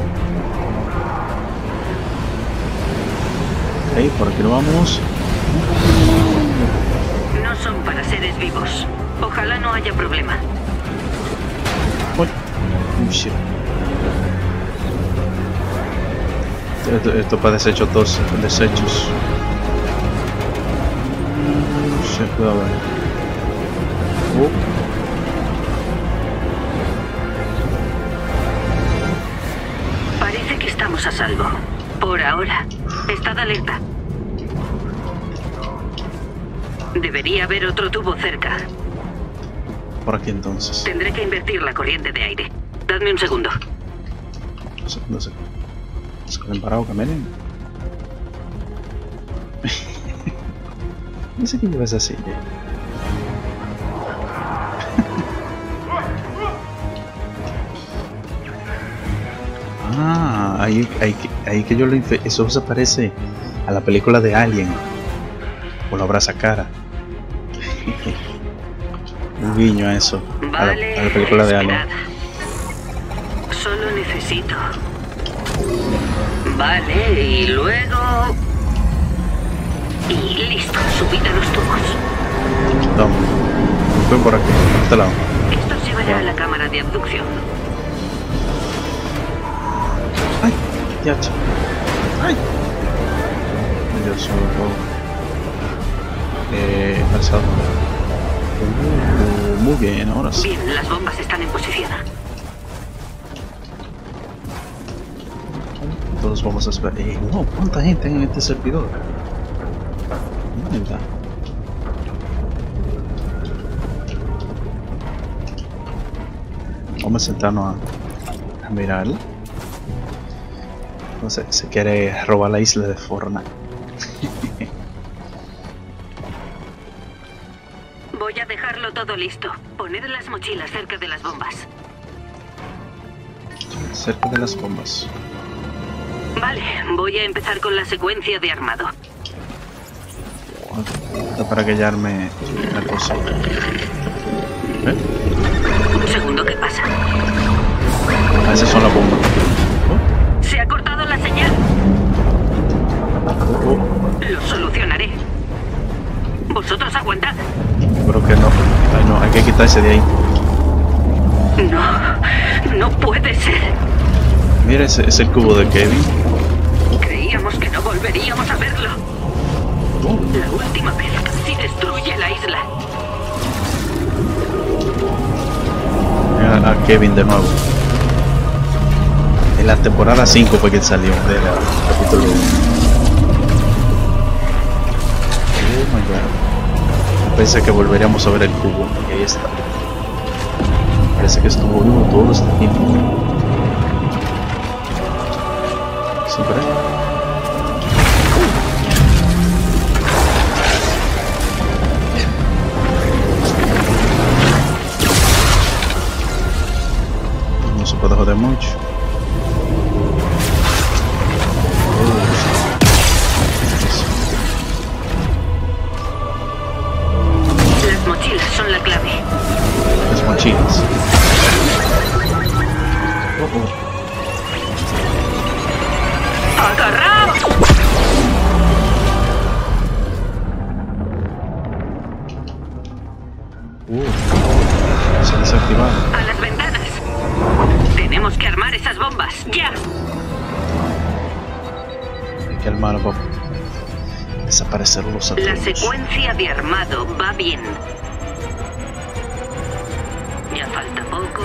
Ok, por aquí lo vamos. No son para seres vivos. Ojalá no haya problema. Uy, uy, shit. Esto, esto para desecho dos desechos. Shit, cuidado Estad alerta. Debería haber otro tubo cerca. Por aquí entonces. Tendré que invertir la corriente de aire. Dadme un segundo. Sé, no sé. ¿Se quedan parados, camelen? no sé qué llevas así. Ah, ahí, ahí, que- ahí que yo lo Eso se parece a la película de Alien. O la abraza cara. Un guiño a eso. A la, a la película de Alien. Solo necesito. Vale, y luego. Y listo, subid a los tubos. Toma. Ven por aquí, por este lado. Esto llevará a la cámara de abducción. Ya, Ay. Dios mío. Eh, alzado. Uh, muy bien, ahora sí. Bien, las bombas están en posición. Todos vamos a esperar. Eh, wow, ¿cuánta gente hay en este servidor? Mierda. Vamos a sentarnos a, a mirarla. No sé, se quiere robar la isla de Fortnite. Voy a dejarlo todo listo. Poned las mochilas cerca de las bombas. Cerca de las bombas. Vale, voy a empezar con la secuencia de armado. Está para que ya arme la cosa. ¿Eh? Un segundo, ¿qué pasa? Ah, esas son las bombas. Vosotros aguantad. Creo que no. Ay, no, hay que quitarse de ahí. No, no puede ser. Mira, ese es el cubo de Kevin. Creíamos que no volveríamos a verlo. La última vez casi destruye la isla. Mira a Kevin de nuevo. En la temporada 5 fue que salió del capítulo 1. Oh my god. Pensé que volveríamos a ver el cubo. Y ahí está. Parece que estuvo vivo todo este tiempo. ¿Sí? No se puede joder mucho. Uh, se ha desactivado. ¡A las ventanas! Tenemos que armar esas bombas. ¡Ya! Hay que armarlo para desaparecer los La secuencia de armado va bien. Ya falta poco.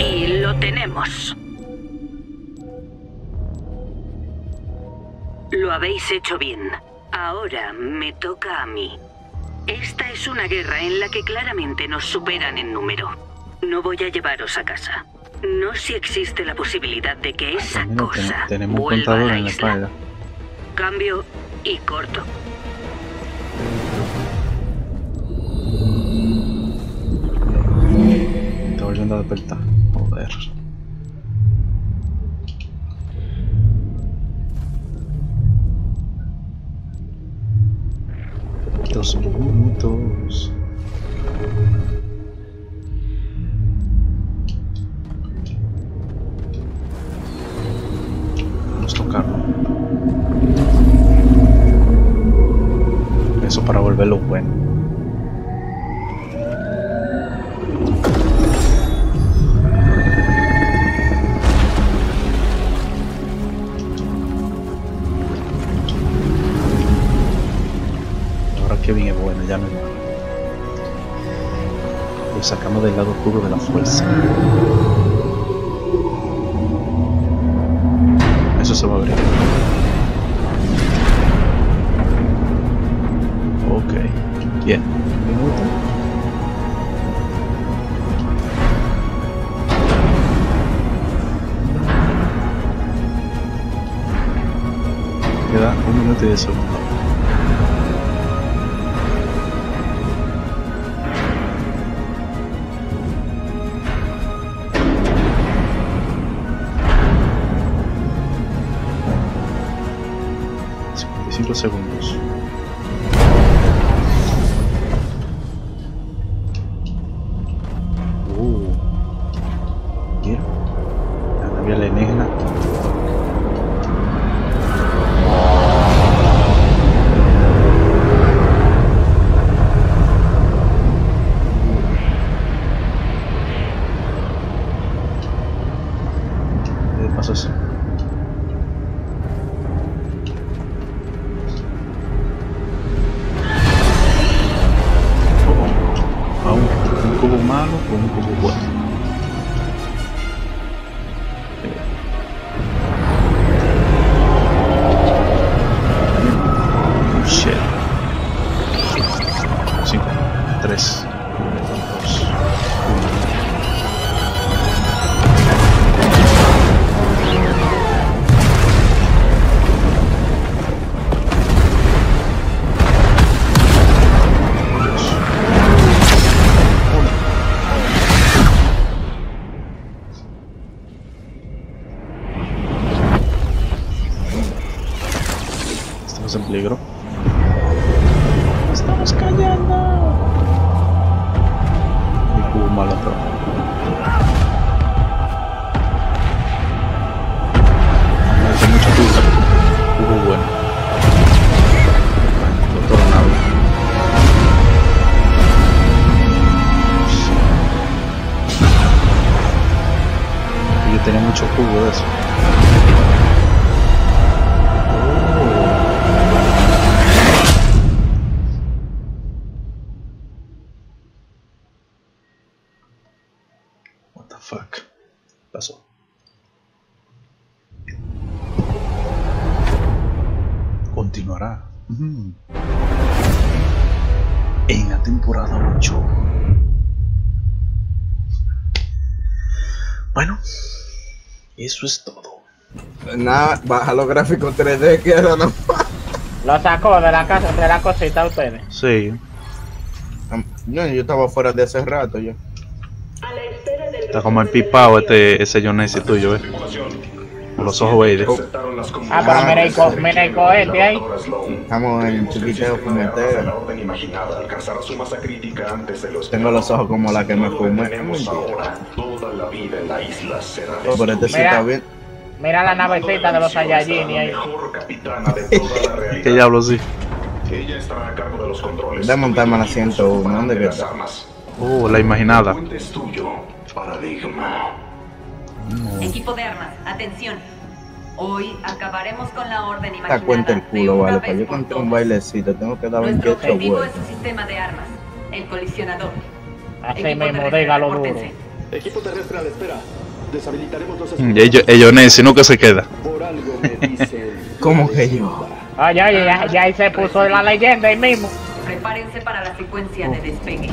Y lo tenemos. Habéis hecho bien. Ahora me toca a mí. Esta es una guerra en la que claramente nos superan en número. No voy a llevaros a casa. No si existe la posibilidad de que esa cosa tenemos un vuelva a contador la en la isla. espalda. Cambio y corto. Está volviendo a despertar. Joder. dos minutos. Vamos a. Eso para volverlo bueno. Bueno, ya malo. Lo sacamos del lado oscuro de la fuerza. Eso se va a abrir. Ok, bien. Minuto. Queda un minuto y diez segundos. segunda. Peligro. Eso es todo. Nada, baja los gráficos 3D que era no. Lo sacó de la casa, de la cosita ustedes. Sí, No, yo estaba fuera de hace rato yo. está como el pipao este, ese Jonesi tuyo, ¿ves? Los ojos verdes. Ah, pero mira el, co mira el cohete ahí. Estamos en chiquiteo fumetero. Tengo los ojos como la que me fumé. Oh, pero este sí Mira. está bien. Mira la navecita de los Saiyajin ahí. ¿Qué diablo sí? De montarme a la 101. ¿Dónde que está? Uh, la imaginada. Equipo de armas, atención. Hoy acabaremos con la orden imaginada. cuenta el culo, vale. Para yo contar un bailecito, tengo que dar Nuestro 28 objetivo es vueltas. su sistema de armas, el colisionador. Mismo, terrestre, dígalo duro. Equipo terrestre a la espera. Deshabilitaremos los Mm, El, el Jonesi nunca se queda. Por algo me dicen. ¿Cómo que yo? Ah, ya, ya, ya, ya ahí se puso la leyenda ahí mismo. Prepárense para la secuencia de despegue.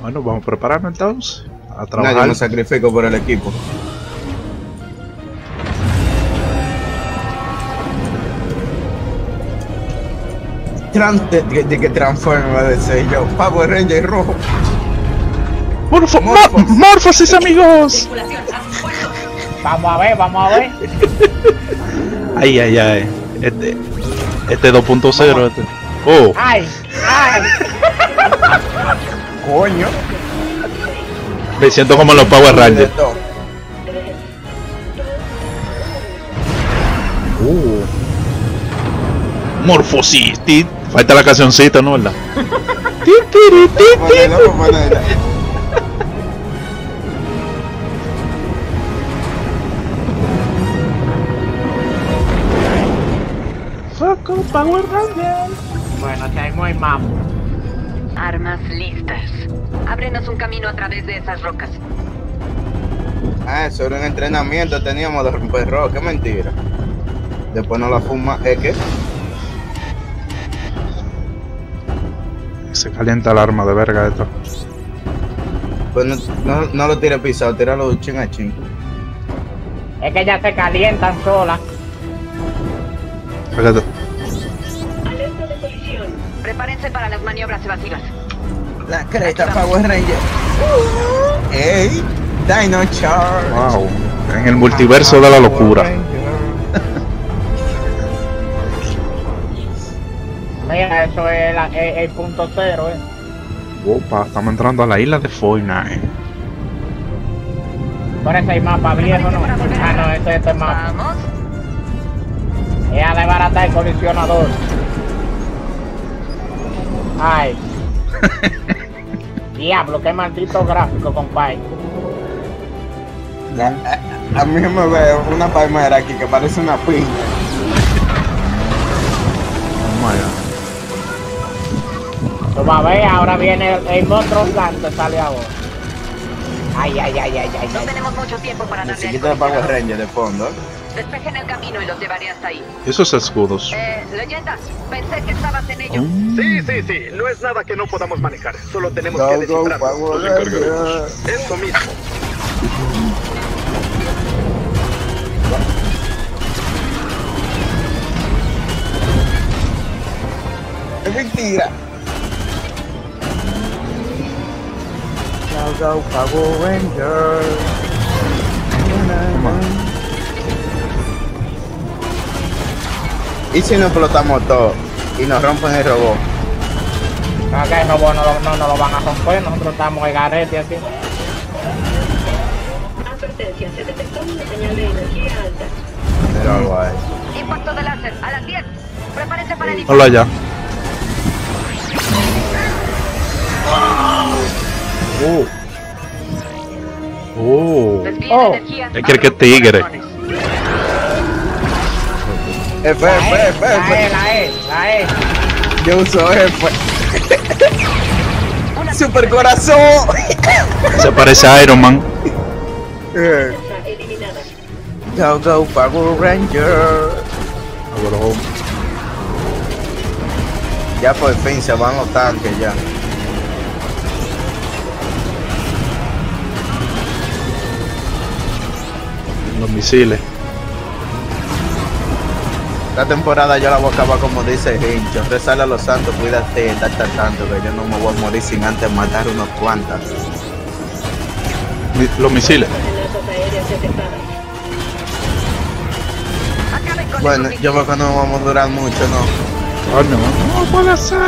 Bueno, vamos a prepararnos entonces. A Nadie trabajar. me sacrifico por el equipo. Tran de, de- de que transforma de ser yo. Power Ranger rojo. Morfo, mor- morfosis, amigos. Vamos a ver, vamos a ver. Ay, ay, ay. Este, este 2.0. Este. Oh, Ay, ay. Coño. me siento como los Power Rangers. Morphosis. ti- Falta la cancioncita, ¿no? ¿Verdad? Foco Power Ranger. Bueno, si hay muy mambo. Armas listas. Ábrenos un camino a través de esas rocas. Ah, eso era un entrenamiento, teníamos de romper rock, qué mentira. Después no la fuma, es que Se calienta el arma de verga esto. pues no, no, no lo tires pisado, tíralo chin a chin. Es que ya se calientan solas. Fíjate. Alerta de colisión. Prepárense para las maniobras evasivas. La creta Power Ranger. ¡Ey! Dino Charge. Wow. En el multiverso de la locura. Eso es la- el, el punto cero, eh. Opa, estamos entrando a la isla de Fortnite. Por eso hay mapa viejo, ¿no? Ah, no, este es este mapa. Vamos. Es a desbaratar el colisionador. Ay. Diablo, qué maldito gráfico, compadre. A, a- a mí me veo una palmera aquí que parece una piña. Tú vas a ver, ahora viene el, el monstruo gigante, sale ahora. Ay, ay, ay, ay, ay. No ay. tenemos mucho tiempo para darle Necesito de Power. Ranger de fondo. Despejen el camino y los llevaré hasta ahí. ¿Y esos escudos? Eh, leyendas, pensé que estabas en ello. Sí, sí, sí. No es nada que no podamos manejar. Solo tenemos Go, que go, descifrarlo. Power Nos encargaremos. Eso mismo. Es mentira. Go, go, Power Ranger. ¿Y si nos explotamos todo y nos rompen el robot? Acá el robot no, lo- no, no lo van a romper, nosotros estamos en garete aquí. Advertencia, se detectó una señal de energía alta. Pero guay. Impacto de láser, a las 10. Prepárense para el Hola ya. Oh. Oh. Energía. Es que el que tigre. F, F, F, La E, F. la E, la E. Yo uso F. Super corazón. Se parece a Iron Man. Eh. Go, go, Power Ranger. Ya por fin se van los tanques ya. Los misiles. Esta temporada yo la voy a acabar como dice Hincho. Rezale a los santos, cuídate, tal, tanto, que yo no me voy a morir sin antes matar unos cuantas. Mi- Los misiles. Bueno, yo creo que no vamos a durar mucho, ¿no? Oh, no. No puede ser.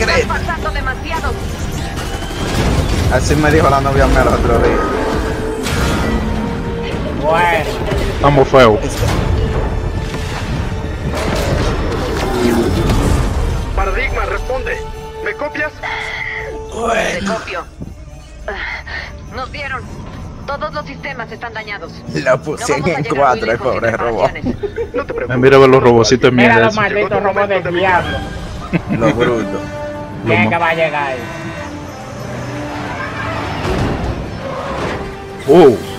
Están pasando demasiado. Así me dijo la novia mía el otro día. Bueno. Estamos feos. Paradigma, responde. ¿Me copias? Te copio. Nos vieron. Todos los sistemas están dañados. La pusieron en cuatro, el pobre robot. Me mira a ver los robocitos de Mira mierda. los malditos robots del diablo. Los brutos. ¿Quién que va a llegar ahí? Oh.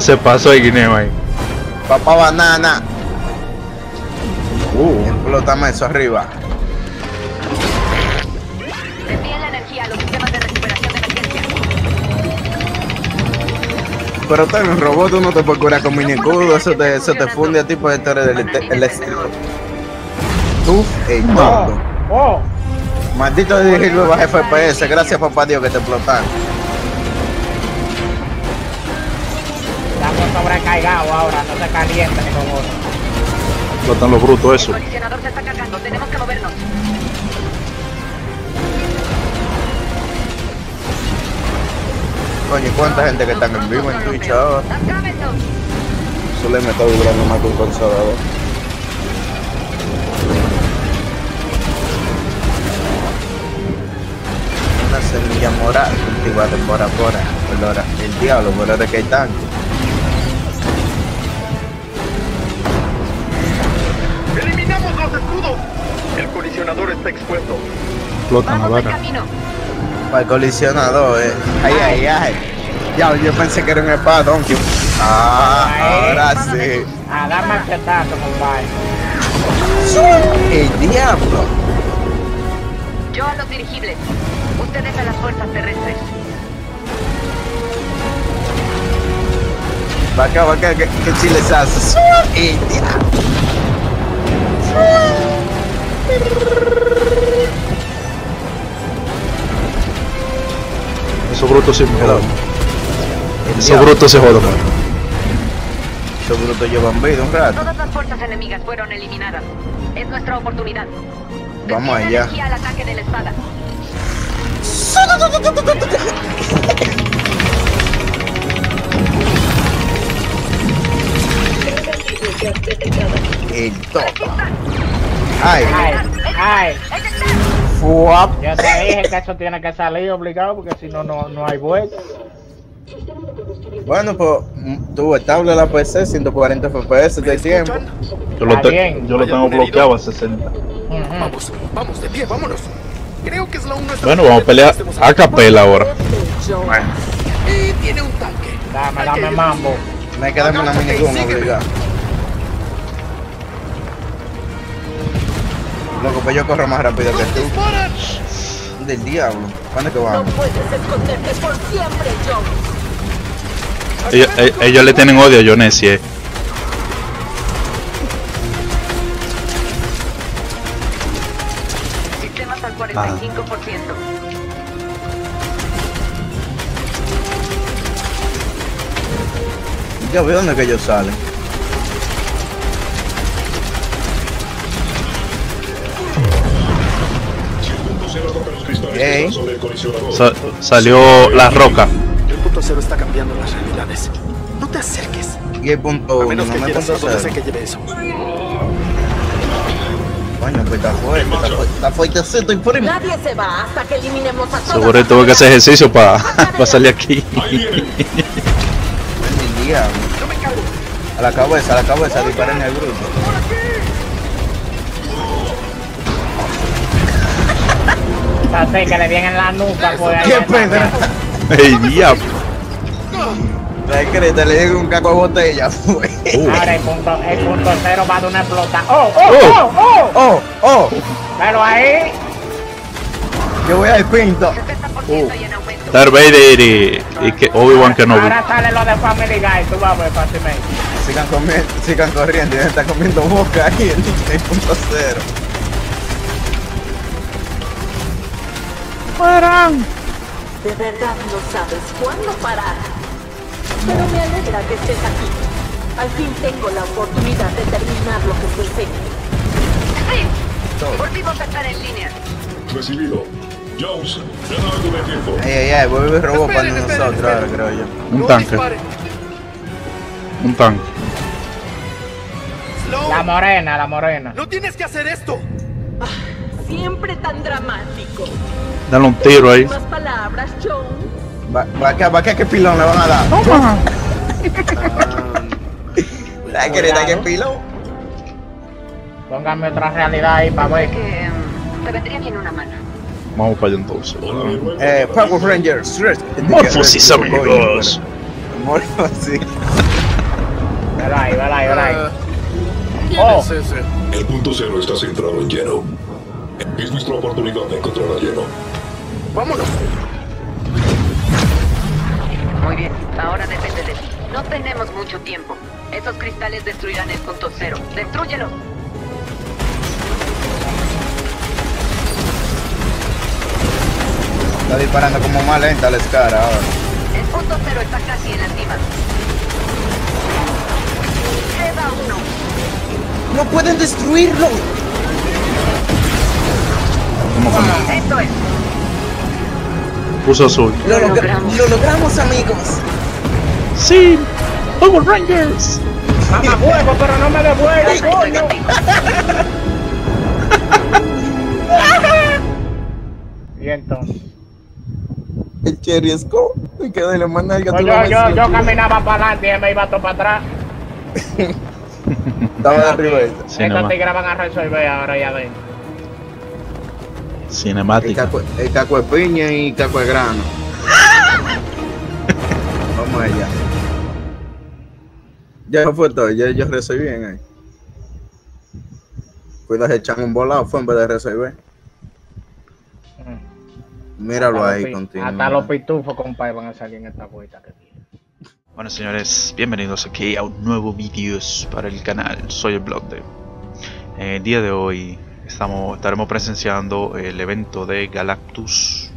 Se, pasó el guineo ahí. Papá banana. Uh. Explótame eso arriba. Desvíen la energía a los sistemas de recuperación de emergencia. Pero tú un robot, tú no te puedes curar con mini escudo, eso te, eso te funde a ti por estar el, el, el estilo. Tú, ey, tonto. Oh, Maldito de dirigir baja FPS, gracias papá Dios que te explotaron. Estamos sobrecargados ahora, no se calienten los robots. Explotan los brutos El eso. colisionador se está cargando. Tenemos que movernos. Coño, ¿cuánta gente que está en vivo en Twitch ahora? Eso le me está vibrando más que un consolador. Una semilla moral cultivada por ahora. Olora, el diablo, por ahora que hay está expuesto. Explota Navarra. Para el colisionador, eh. Ay, ay, ay. Ya, yo pensé que era un espadón. Ah, ahora sí. A darme el petazo, compadre. El diablo. Yo a los dirigibles. Ustedes a las fuerzas terrestres. Va acá, va acá, que, que chilesazo. El diablo. Esos brutos sí me jodan. Esos brutos se jodan. Esos brutos llevan vida un rato. Todas las fuerzas enemigas fueron eliminadas. Es nuestra oportunidad. Vamos allá. al ataque de la espada. El topo. Ay, Ay, ay. fuap. Yo te dije que eso tiene que salir obligado porque si no, no, no hay vuelta. Bueno, pues mm, tú estable la PC, 140 FPS de tiempo. Yo lo, te- yo lo tengo bloqueado a 60. Vamos, vamos, de pie, vámonos. Creo que es la nuestra Bueno, vamos a pelear a capela ahora. Y tiene un tanque. Dame, dame mambo. Me queda una minigun obligada. Loco, pues yo corro más rápido que tú. Del diablo. ¿Cuándo es que vamos? puedes esconderte por siempre, Jones. Ellos, eh, ellos le tienen odio a Jonessi, eh. Sistemas al 45%. Ya veo dónde que ellos salen. Sa- salió la roca. El punto cero está cambiando las realidades. No te acerques. Y el punto A menos no que me quieras punto a donde sea cero. que lleve eso. Coño, pues está fuerte, está fuerte, está fuertecito y por Nadie se va hasta que eliminemos a todos. Seguro que tuve que hacer ejercicio para salir aquí. El diablo. A la cabeza, a la cabeza, disparen el grupo. Así que le viene en la nuca, pues ahí. ¡Qué pedra! ¡Ey, diablo! Le llega un caco de botella, fue. Ahora el punto, el punto cero va de una explota. ¡Oh, oh, oh, oh! ¡Oh, oh! Pero ahí. Yo voy al pinto. Darth Vader y, y que Obi-Wan Kenobi. Ahora sale lo de Family Guy, tú vas a ver fácilmente. Sigan comiendo, sigan corriendo, ya está comiendo boca ahí en el punto cero. De verdad no sabes cuándo parar. Pero me alegra que estés aquí. Al fin tengo la oportunidad de terminar lo que empecé. Sí. Volvimos a estar en línea. Recibido. Jones, ven algo de tiempo. Ay, ay, ay, vuelve robot para nosotros ahora, creo yo. Un tanque. Un tanque. La morena, la morena. No tienes que hacer esto. Siempre tan dramático. Dale un tiro ahí. Más palabras, Jones. Va, va acá, va acá, ¿qué pilón le van a dar? Toma. La creta, ¿qué pilón? Póngame otra realidad ahí para ver. Que mm, te vendría bien una mano. Vamos para allá entonces. Eh, Power Rangers. Morphosis, amigos. Morphosis. Vela ahí, ahí. ¿Quién Oh. es ese? El punto cero está centrado en lleno. Es nuestra oportunidad de encontrar a lleno. Vámonos. Muy bien, ahora depende de ti. No tenemos mucho tiempo. Esos cristales destruirán el punto cero. ¡Destrúyelos! Está disparando como más lenta la escara ahora. El punto cero está casi en la cima. Queda uno. ¡No pueden destruirlo! Esto es. puso azul. Lo, logra- lo logramos, amigos. ¡Sí! ¡Power Rangers! Mamá huevo, pero no me devuelve, coño. y entonces. El Cherry Scope. Me quedé le manda algo. Pues yo, yo, yo caminaba para adelante y él me iba todo para atrás. Estaba de arriba ella. Estos Cinema- tigres van a resolver ahora ya ven. Cinemática. el caco de piña y caco de grano. Vamos allá. Ya fue todo, ya yo resolví bien ahí. Cuidado, se echan un volado, fue en vez de resolver. Míralo Hasta ahí contigo. Hasta los pitufos, compadre, van a salir en esta vuelta. que tiene. Bueno señores, bienvenidos aquí a un nuevo vídeo para el canal, soy el Blonde. En el día de hoy estaremos presenciando el evento de Galactus,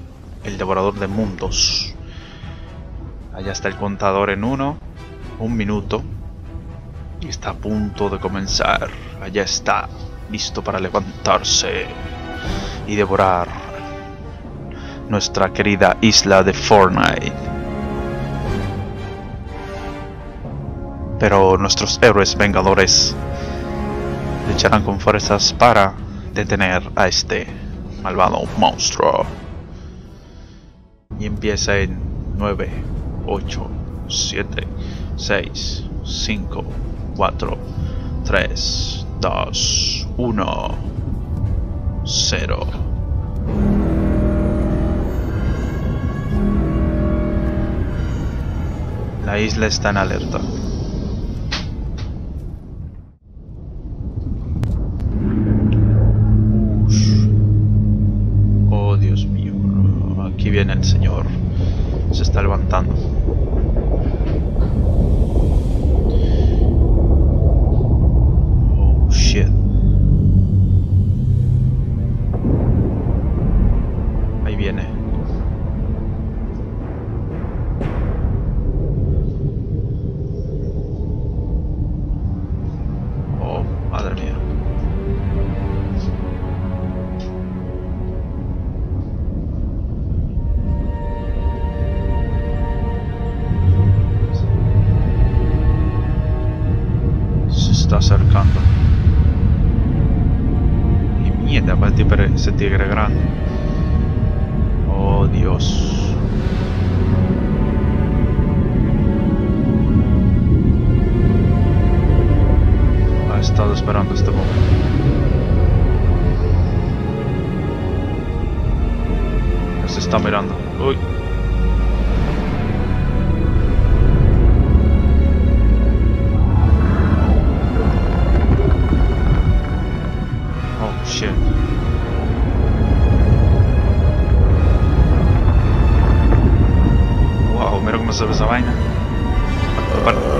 el devorador de mundos. Allá está el contador en uno, un minuto, y está a punto de comenzar. Allá está, listo para levantarse y devorar nuestra querida isla de Fortnite. pero nuestros héroes vengadores lucharán con fuerzas para detener a este malvado monstruo. Y empieza en 9, 8, 7, 6, 5, 4, 3, 2, 1, 0. La isla está en alerta. El Señor. Se está levantando. Oh Dios. Ha estado esperando este momento. Nos está mirando. Uy. Wow, mira cómo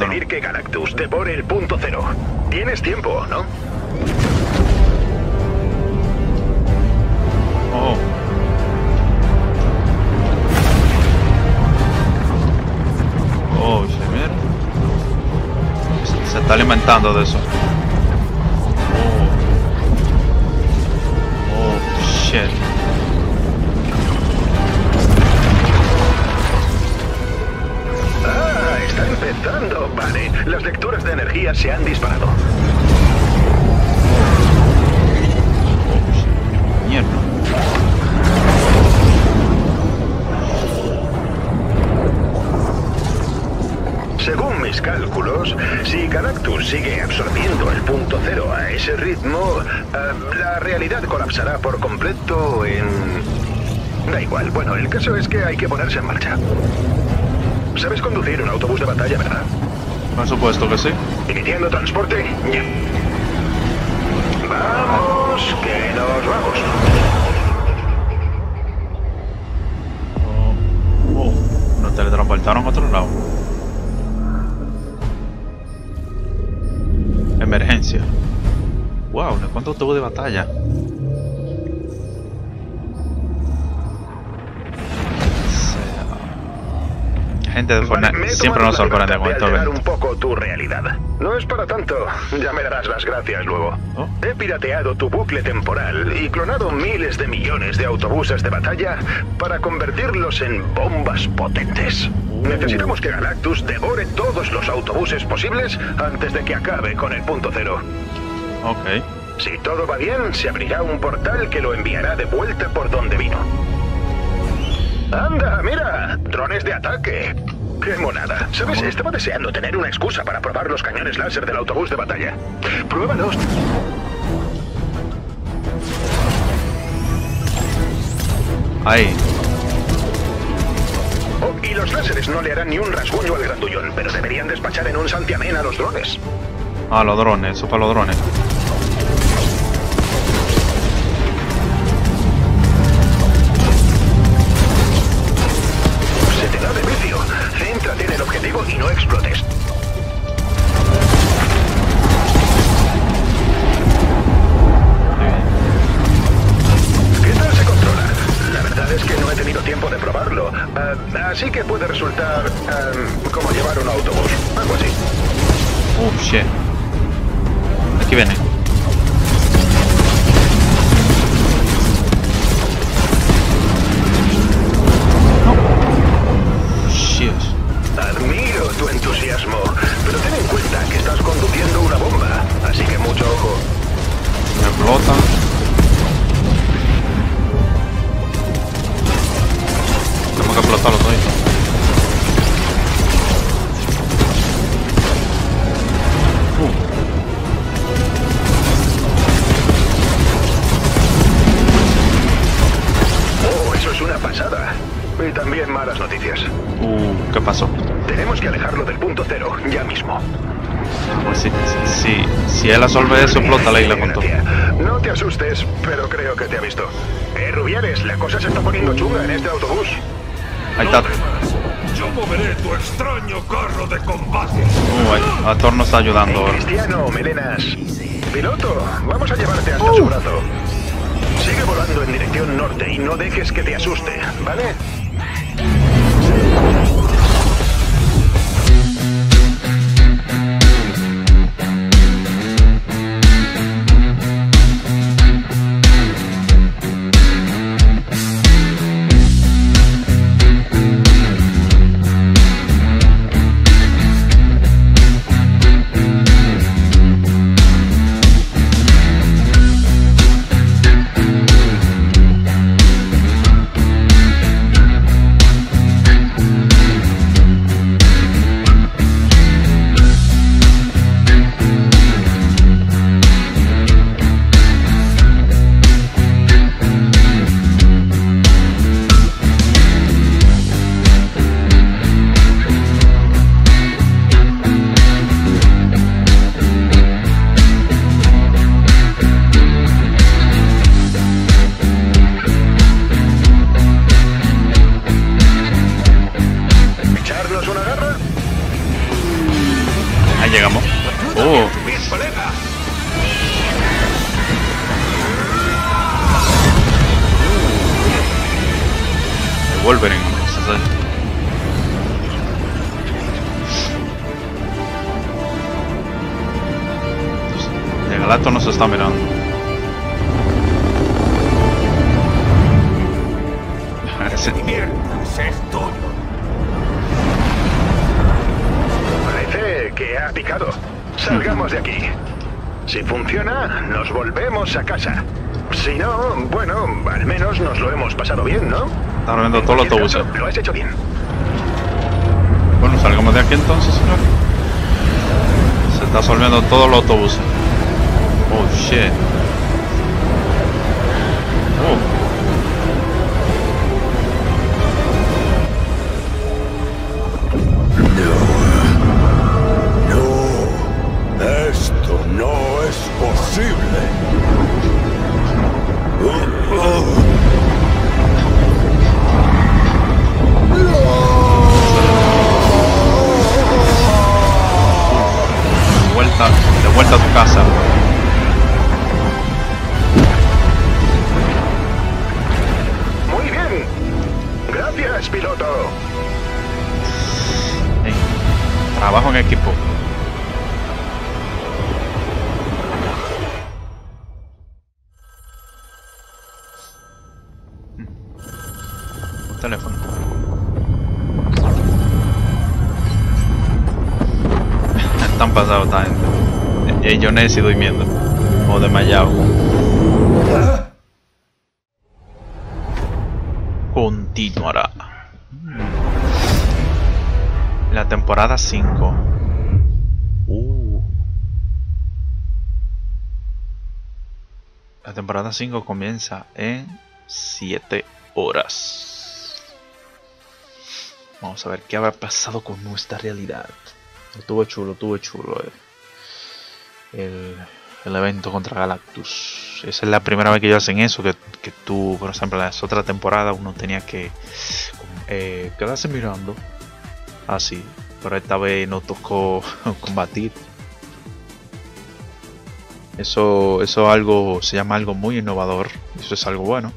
Impedir que Galactus devore el punto cero. Tienes tiempo, ¿no? Oh. Oh. Se está alimentando de eso. Sea, Gente de Fortnite he siempre nos sorprende con eventos. un poco tu realidad. No es para tanto. Ya me darás las gracias luego. Oh. He pirateado tu bucle temporal y clonado miles de millones de autobuses de batalla para convertirlos en bombas potentes. Uh. Necesitamos que Galactus devore todos los autobuses posibles antes de que acabe con el punto cero. Ok. Si todo va bien, se abrirá un portal que lo enviará de vuelta por donde vino. ¡Anda, mira! ¡Drones de ataque! ¡Qué monada! ¿Sabes? Estaba deseando tener una excusa para probar los cañones láser del autobús de batalla. ¡Pruébalos! Ahí. Oh, y los láseres no le harán ni un rasguño al grandullón, pero deberían despachar en un santiamén a los drones. Ah, los drones, eso para los drones. Eso, explota la isla con todo. No te asustes, pero creo que te ha visto. Eh, Rubiales, la cosa se está poniendo chunga en este autobús. Ahí está. Yo moveré tu extraño carro de combate. Uh, nos está ayudando yo necesito durmiendo. O desmayado. Continuará. La temporada 5. Uh. La temporada 5 comienza en 7 horas. Vamos a ver qué habrá pasado con nuestra realidad. Estuvo chulo, estuvo chulo. eh. El, evento contra Galactus. Esa es la primera vez que ellos hacen eso. Que, que tú, por ejemplo, en las otras temporadas uno tenía que eh, quedarse mirando. Así. Pero esta vez nos tocó combatir. Eso, eso algo se llama algo muy innovador. Eso es algo bueno.